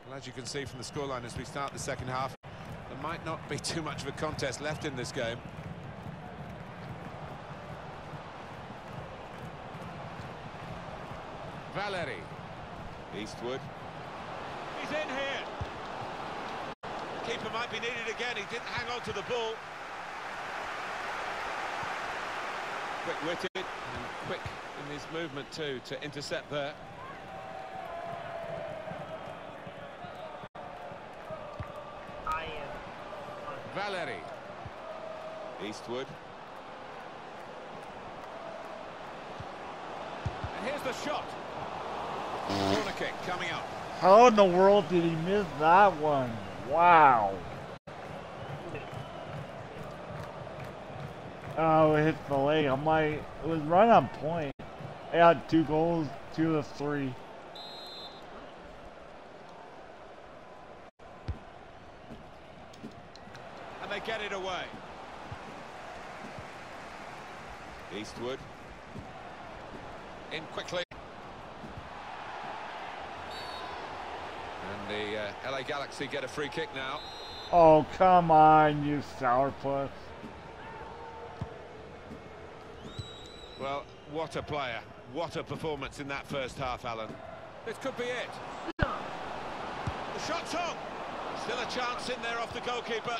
Well, as you can see from the scoreline as we start the second half, there might not be too much of a contest left in this game. Valeri. Eastwood. He's in here. Keeper might be needed again. He didn't hang on to the ball. Quick-witted and quick in his movement too to intercept there. I am. Valeri. Eastwood. And here's the shot. Corner kick coming up. How in the world did he miss that one? Wow. Oh, it hit the leg. I'm like, it was right on point. I had two goals, two of three. And they get it away. Eastwood. In quickly. And the uh, LA Galaxy get a free kick now. Oh, come on, you sourpuss. Well, what a player. What a performance in that first half, Alan. This could be it. The shot's on. Still a chance in there off the goalkeeper.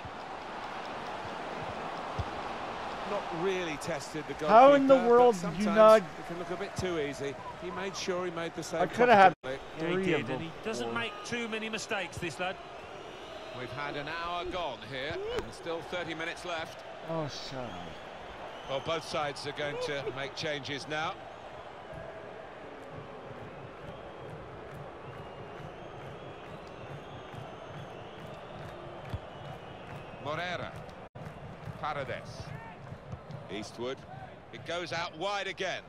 Not really tested the goalkeeper. How in the world did you sometimes not- It can look a bit too easy. He made sure he made the save. I could have had confidently. Yeah, he did, of and he doesn't make too many mistakes, this lad. We've had an hour gone here, and still 30 minutes left. Oh, shut up. Well, both sides are going to make changes now. Morera. Paredes. Eastwood. It goes out wide again.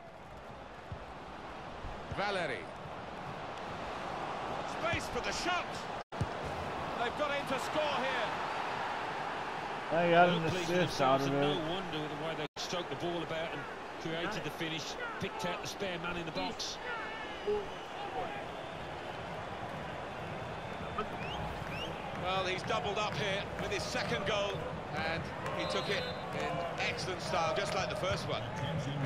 Valeri. Space for the shot. They've got in to score here. I got an assist out of it. No wonder the way they stroked the ball about and created the finish, picked out the spare man in the box. Well, he's doubled up here with his second goal, and he took it in excellent style, just like the first one.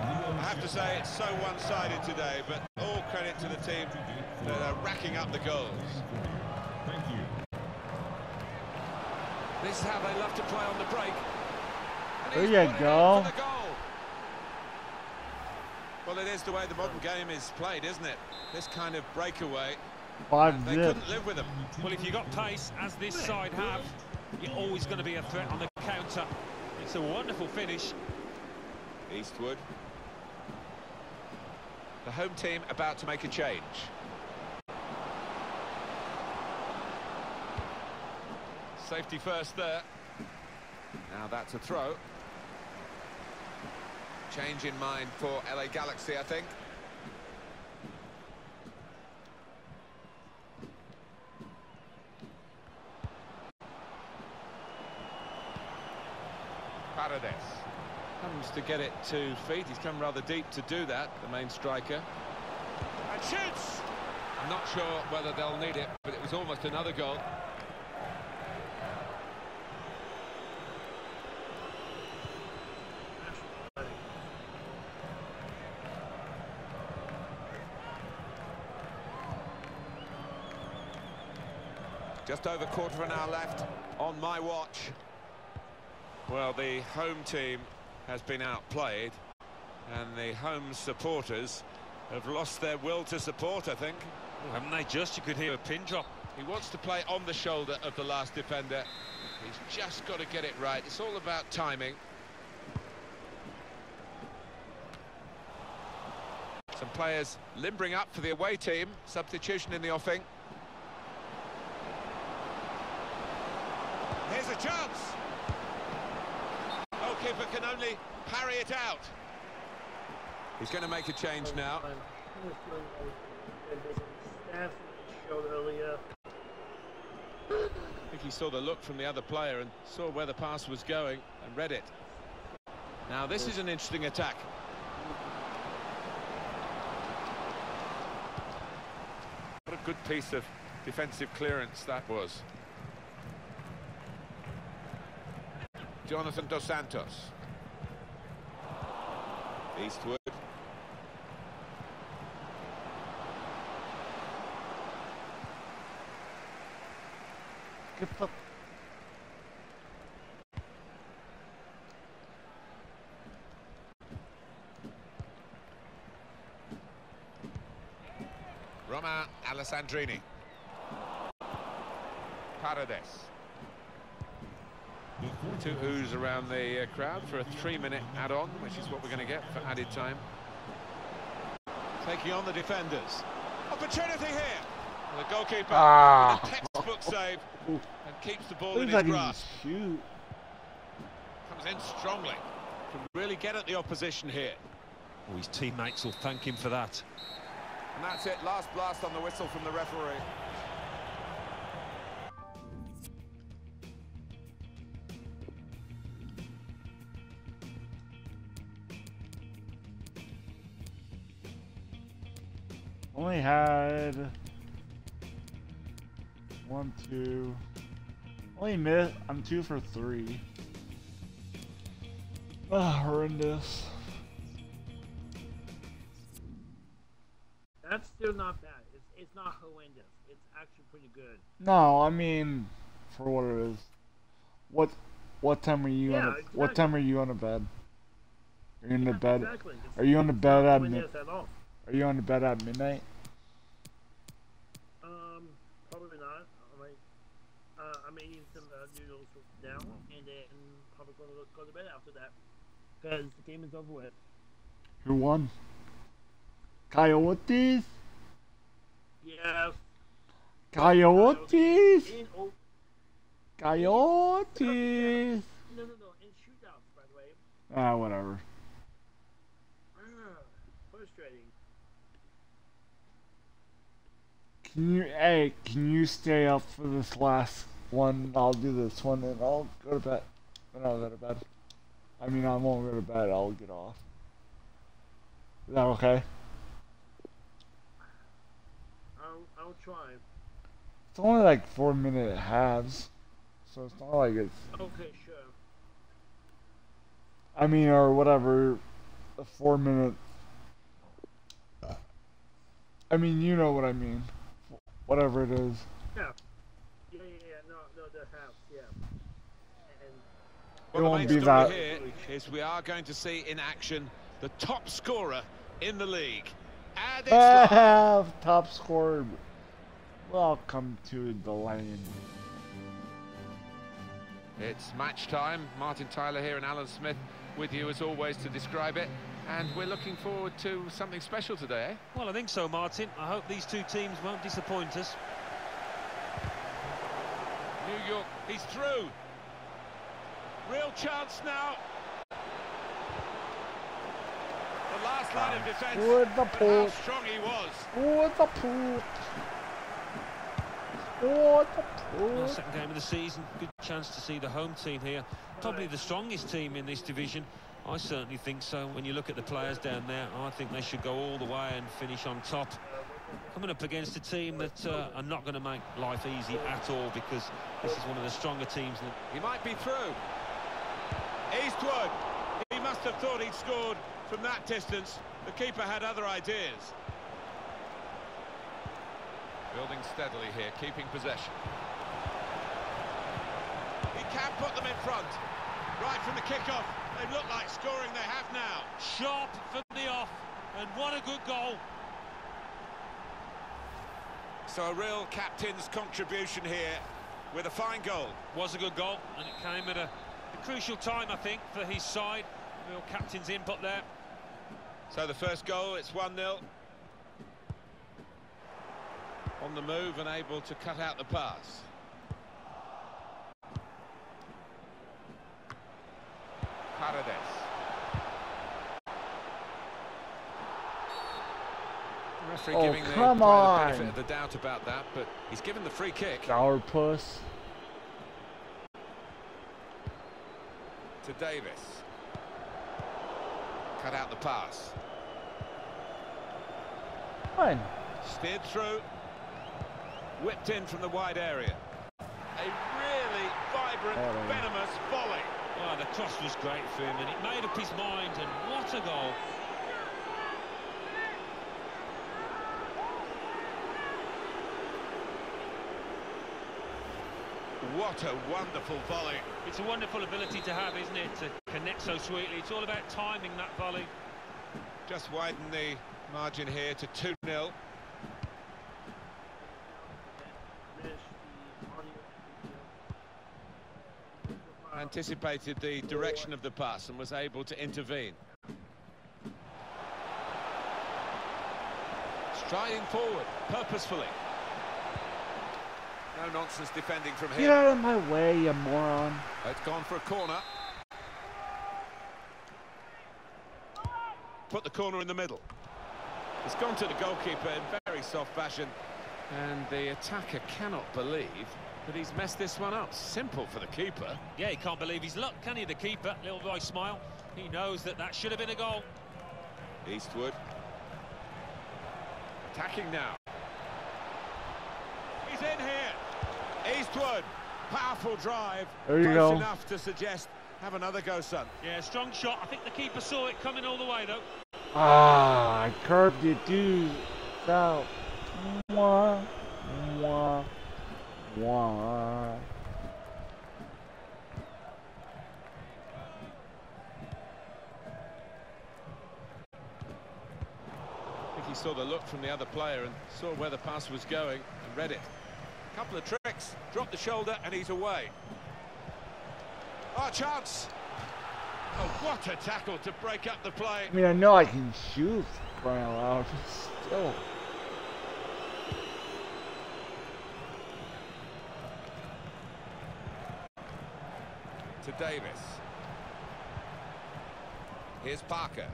I have to say, it's so one-sided today, but all credit to the team that uh, are racking up the goals. Thank you. This is how they love to play on the break. There you put it in go. the. Well, it is the way the modern game is played, isn't it? This kind of breakaway, Five they zip. couldn't live with them. Well, if you've got pace, as this side have, you're always going to be a threat on the counter. It's a wonderful finish. Eastwood. The home team about to make a change. Safety first there. Now that's a throw. Change in mind for LA Galaxy, I think. Paredes. Comes to get it to feet. He's come rather deep to do that, the main striker. And shoots! I'm not sure whether they'll need it, but it was almost another goal. Just over quarter of an hour left on my watch. Well, the home team has been outplayed. And the home supporters have lost their will to support, I think. Oh, haven't they just? You could hear a pin drop. He wants to play on the shoulder of the last defender. He's just got to get it right. It's all about timing. Some players limbering up for the away team. Substitution in the offing. Here's a chance. Goalkeeper can only parry it out. He's going to make a change now. Staff showed earlier. I think he saw the look from the other player and saw where the pass was going and read it. Now this is an interesting attack. What a good piece of defensive clearance that was. Jonathan Dos Santos. Eastwood. Get the Romain Alessandrini. Paredes. Two oohs around the uh, crowd for a three-minute add-on, which is what we're going to get for added time. Taking on the defenders. Opportunity here. The goalkeeper Ah. with a textbook save and keeps the ball in Looks his like he grasp. shoot. Comes in strongly. Can really get at the opposition here. Oh, his teammates will thank him for that. And that's it. Last blast on the whistle from the referee. Only had one, two. Only missed. I'm two for three. Ah, horrendous. That's still not bad. It's, it's not horrendous. It's actually pretty good. No, I mean, for what it is. What, what time are you Yeah, on? A, What time are you on the bed? Are you in the bed? Exactly. Are you on the bed at mid? horrendous at. Are you on the bed at midnight? Um, probably not. I mean, uh, I'm eating some uh, noodles now, and then probably gonna go, to bed after that, because the game is over with. Who won? Coyotes. Yeah. Coyotes. In, oh, Coyotes. no, no, no. In shootouts, by the way. Ah, whatever. Ah. Can you, hey, can you stay up for this last one? I'll do this one and I'll go to bed. Then I'll go to bed. I mean, I won't go to bed. I'll get off. Is that okay? I'll, I'll try. It's only like four minute halves, so it's not like it's. Okay, sure. I mean, or whatever, a four minute. I mean, you know what I mean. Whatever it is. Yeah, yeah. No, no, the house. Yeah. And It Well, the won't main be story that- here is we are going to see in action the top scorer in the league. And it's live. Ah, top scorer. Welcome to the lane. It's match time. Martin Tyler here and Alan Smith with you as always to describe it. And we're looking forward to something special today. eh? Well, I think so, Martin. I hope these two teams won't disappoint us. New York, he's through. Real chance now. The last line of defence. Good the but How strong he was. Good the pull. Good the Well, second game of the season, good chance to see the home team here. Probably the strongest team in this division. I certainly think so. When you look at the players down there, I think they should go all the way and finish on top. Coming up against a team that uh, are not going to make life easy at all because this is one of the stronger teams. in He might be through. Eastwood. He must have thought he'd scored from that distance. The keeper had other ideas. Building steadily here, keeping possession. He can put them in front. Right from the kickoff, they look like scoring, they have now. Sharp from the off, and what a good goal. So a real captain's contribution here with a fine goal. Was a good goal, and it came at a, a crucial time, I think, for his side. Real captain's input there. So the first goal, it's 1-0. On the move and able to cut out the pass. Paredes. Referee Oh, giving come the on. benefit of the doubt about that, but he's given the free kick Sour puss. To Davis. Cut out the pass. Fine. Steered through. Whipped in from the wide area. A really vibrant, Volley. venomous volley. Oh, the cross was great for him, and it made up his mind, and what a goal. What a wonderful volley. It's a wonderful ability to have, isn't it, to connect so sweetly. It's all about timing that volley. Just widen the margin here to 2-0. Anticipated the direction of the pass and was able to intervene. Striding forward, purposefully. No nonsense defending from Get here. out of my way, you moron. It's gone for a corner. Put the corner in the middle. It's gone to the goalkeeper in very soft fashion. And the attacker cannot believe that he's messed this one up. Simple for the keeper. Yeah, he can't believe his luck, can he, the keeper? Little boy smile. He knows that that should have been a goal. Eastwood. Attacking now. He's in here. Eastwood. Powerful drive. There you go. enough to suggest have another go, son. Yeah, strong shot. I think the keeper saw it coming all the way, though. Ah, I curved it, dude. Out. Mwah. Mwah. Mwah. I think he saw the look from the other player and saw where the pass was going and read it. Couple of tricks, drop the shoulder and he's away. Oh, chance! Oh, what a tackle to break up the play. I mean, I know I can shoot, crying out loud. Still. To Davis. Here's Parker.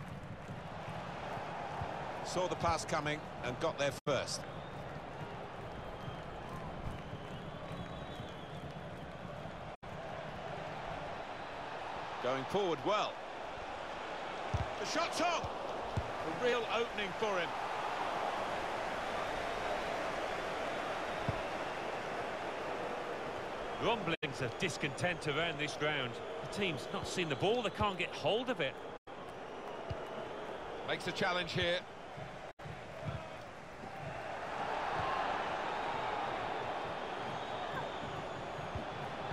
Saw the pass coming and got there first. Going forward well. The shot's on! A real opening for him. Rumblings of discontent around this ground. The team's not seen the ball, they can't get hold of it. Makes a challenge here.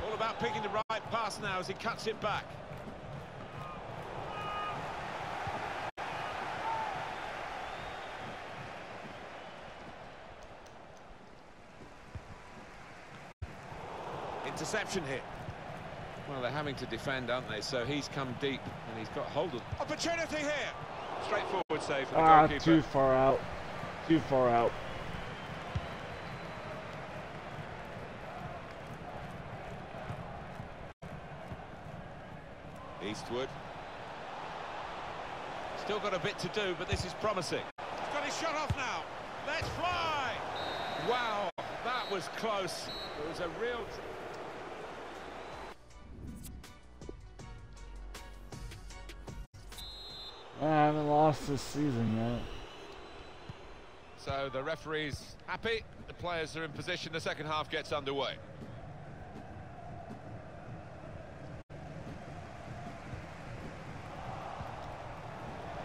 All about picking the right pass now as he cuts it back. Interception here. Well, they're having to defend, aren't they? So he's come deep and he's got hold of... Opportunity here! Straightforward save for the Ah, goalkeeper. too far out. Too far out. Eastwood. Still got a bit to do, but this is promising. He's got his shot off now. Let's fly! Wow, that was close. It was a real... haven't lost this season yet. So the referee's happy. The players are in position. The second half gets underway.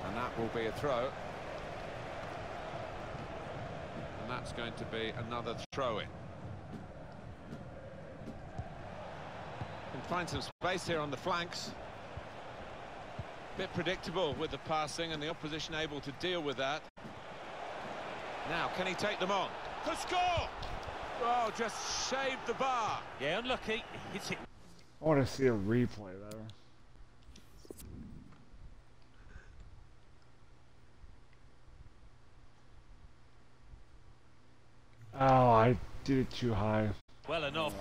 And that will be a throw. And that's going to be another throw-in. Find some space here on the flanks. Bit predictable with the passing and the opposition able to deal with that. Now, can he take them on? To score! Oh, just shaved the bar. Yeah, unlucky. Hits it I want to see a replay there. Oh, I did it too high. well enough.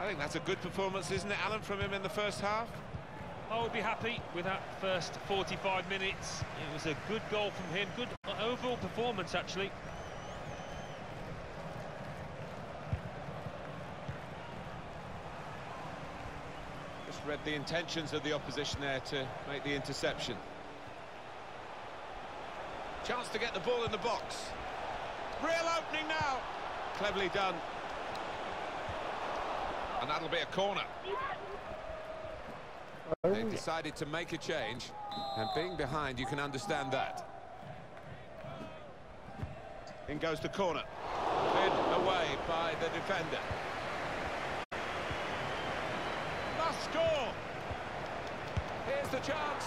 I think that's a good performance, isn't it, Alan, from him in the first half? I would be happy with that first 45 minutes. It was a good goal from him. Good uh, overall performance, actually. Just read the intentions of the opposition there to make the interception. Chance to get the ball in the box. Real opening now. Cleverly done. And that'll be a corner. Oh. They've decided to make a change. And being behind, you can understand that. In goes the corner. Fed away by the defender. Must score! Here's the chance.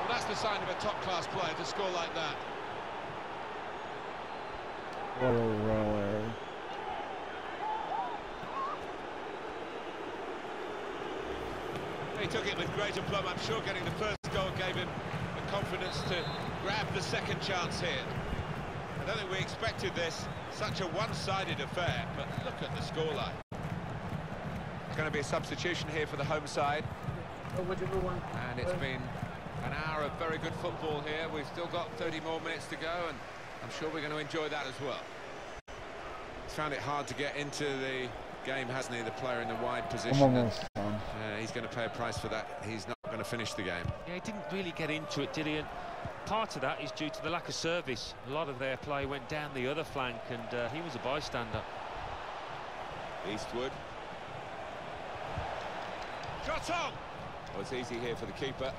Well, that's the sign of a top-class player to score like that. What a roller. He took it with great aplomb. I'm sure getting the first goal gave him the confidence to grab the second chance here. I don't think we expected this, such a one-sided affair, but look at the scoreline. It's going to be a substitution here for the home side. And it's been an hour of very good football here. We've still got 30 more minutes to go, and I'm sure we're going to enjoy that as well. He's found it hard to get into the game, hasn't he, the player in the wide I'm position. almost done. Uh, he's going to pay a price for that. He's not going to finish the game. Yeah, he didn't really get into it, did he? And part of that is due to the lack of service. A lot of their play went down the other flank, and uh, he was a bystander. Eastwood. Shot on! Well, it's easy here for the keeper.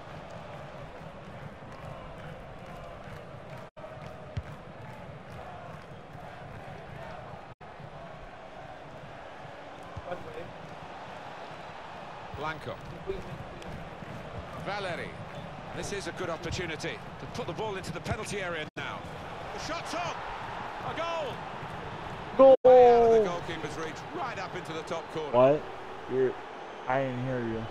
Blanco. Valeri. This is a good opportunity to put the ball into the penalty area now. The shot's on! A goal! Way out of the Goal! goalkeeper's reach, right up into the top corner. What? You're, I didn't hear you.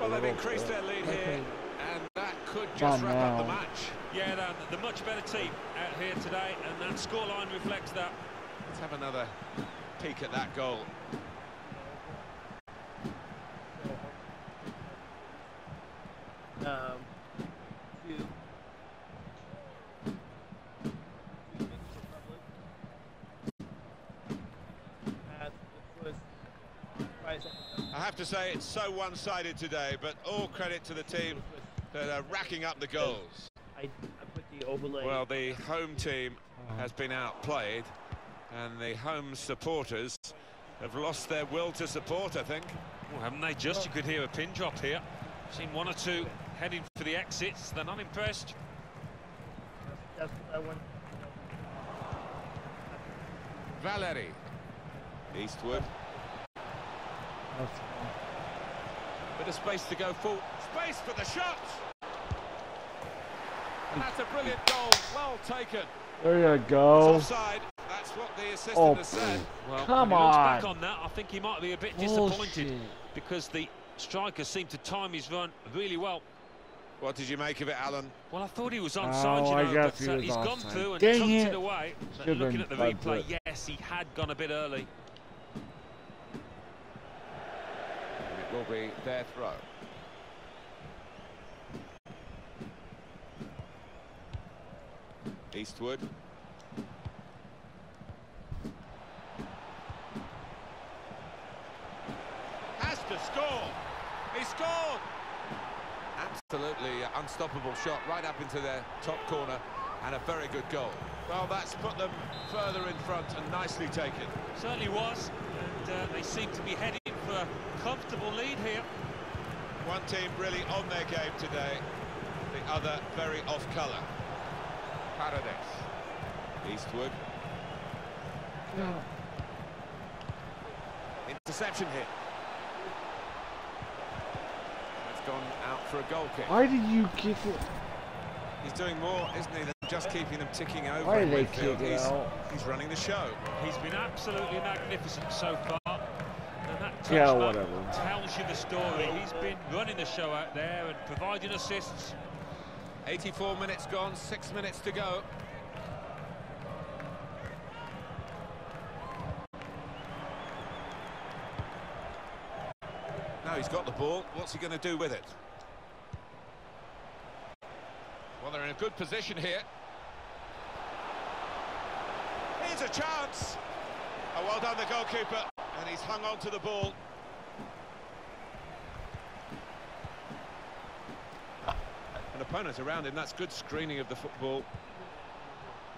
Well, they've increased their lead here, and that could just Not wrap up the match. Yeah, they're the much better team out here today, and that scoreline reflects that. Let's have another peek at that goal. Um, two. I have to say, it's so one-sided today, but all credit to the team that are racking up the goals. I, I put the overlay. Well, the home team has been outplayed, and the home supporters have lost their will to support, I think. Well, haven't they just? You could hear a pin drop here. Seen one or two heading for the exits. They're not impressed. That's what I Eastwood. Bit of space to go full. Space for the shot! And that's a brilliant goal. Well taken. There you It's go. offside. That's what the assistant Oh, has said. Well, Come when he looks back on. on that, I think he might be a bit disappointed Bullshit. because the striker seemed to time his run really well. What did you make of it, Alan? Well, I thought he was Oh, onside, you I know, guess but he uh, was he's gone offside. through and Dang tucked it, it. away. But looking at the replay, foot. yes, he had gone a bit early. It will be their throw. Eastwood. Has to score. He scored. Absolutely unstoppable shot right up into their top corner and a very good goal. Well, that's put them further in front and nicely taken. Certainly was, and uh, they seem to be heading for a comfortable lead here. One team really on their game today, the other very off colour. Paredes. Eastwood. No. Interception here. It's gone out for a goal kick. Why did you kick it? He's doing more, isn't he, than just keeping them ticking over. Why in did they midfield. kick it he's, out? he's running the show. He's been absolutely magnificent so far. And that Yeah, whatever. tells you the story. He's been running the show out there and providing assists. 84 minutes gone, six minutes to go. Now he's got the ball. What's he going to do with it? Well, they're in a good position here. Here's a chance. Oh, well done, the goalkeeper. And he's hung on to the ball. An opponent around him, that's good screening of the football.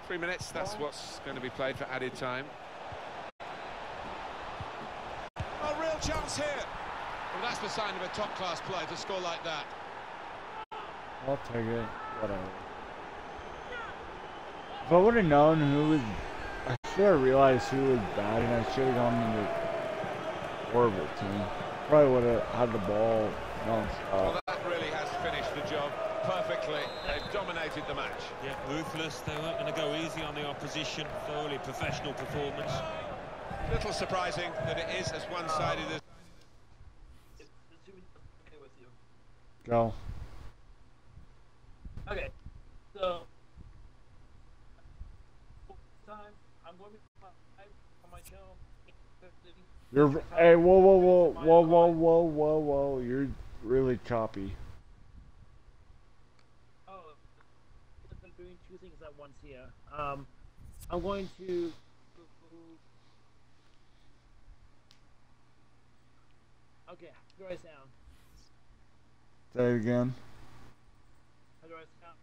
Three minutes, that's what's going to be played for added time. A real chance here. Well, that's the sign of a top-class player to score like that. I'll take it. Whatever. If I would have known who was, I should have realized who was bad, and I should have gone into horrible team. Probably would have had the ball Well, that really has finished the job perfectly. They've dominated the match. Yeah, ruthless. They weren't going to go easy on the opposition. Thoroughly professional performance. Little surprising that it is as one-sided as Okay with you. Go. Okay, so time I'm going to live on my channel. You're hey whoa whoa whoa whoa whoa whoa whoa whoa. You're really choppy. Oh, I'm doing two things at once here. Um, I'm going to. Okay, how do I sound? Say it again. How do I sound?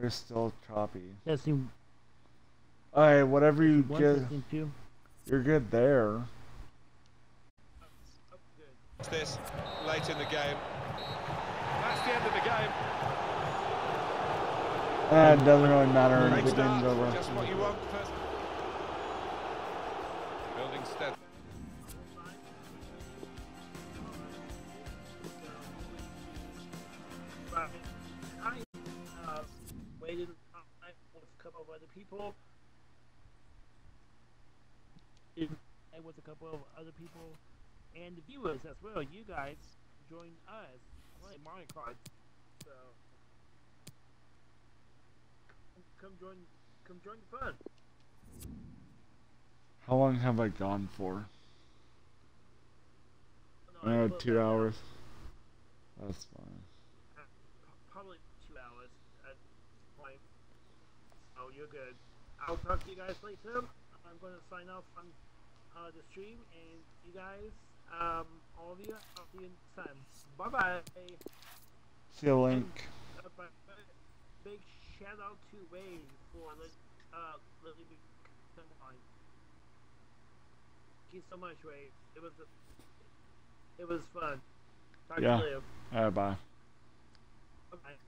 You're still choppy. Testing Alright, whatever you one, get, two. you're good there. This late in the game. That's the end of the game. Ah, it doesn't really matter. Great The start, game's over. just what you want. First. Building stead. People. And with a couple of other people and the viewers as well. You guys join us. Play Mario Kart. So come join come join the fun. How long have I gone for? No, Uh, two hours. That's fine. Probably two hours at this point. So you're good. I'll talk to you guys later. I'm going to sign off from uh, the stream, and you guys, um, all of you, I'll see you next time. Bye bye. See you, Link. Uh, bye- bye. big shout out to Wade for uh, letting me come on. Thank you so much, Wade. It was a, it was fun. Talk Yeah. to you later. Alright, bye. Bye.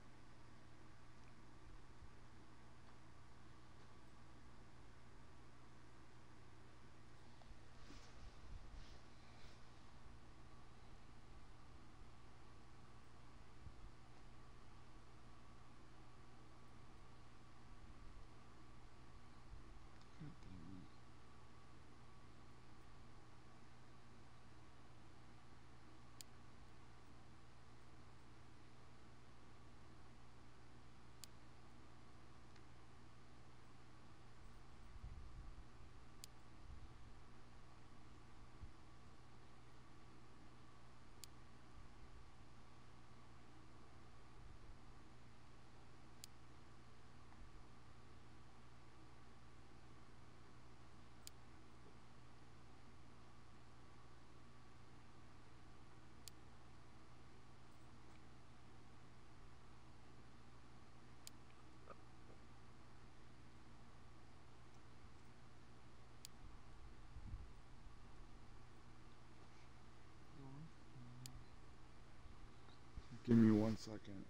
Give me one second.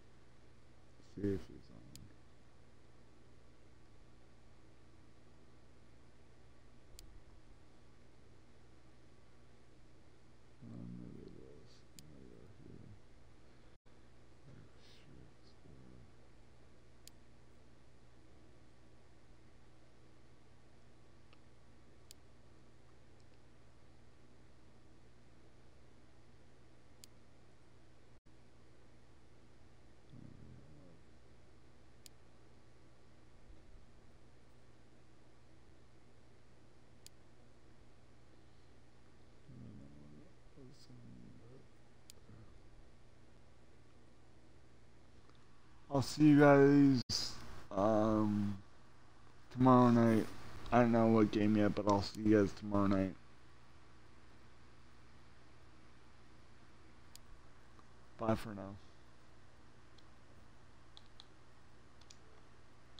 See if he's on. I'll see you guys um, tomorrow night. I don't know what game yet, but I'll see you guys tomorrow night. Bye for now.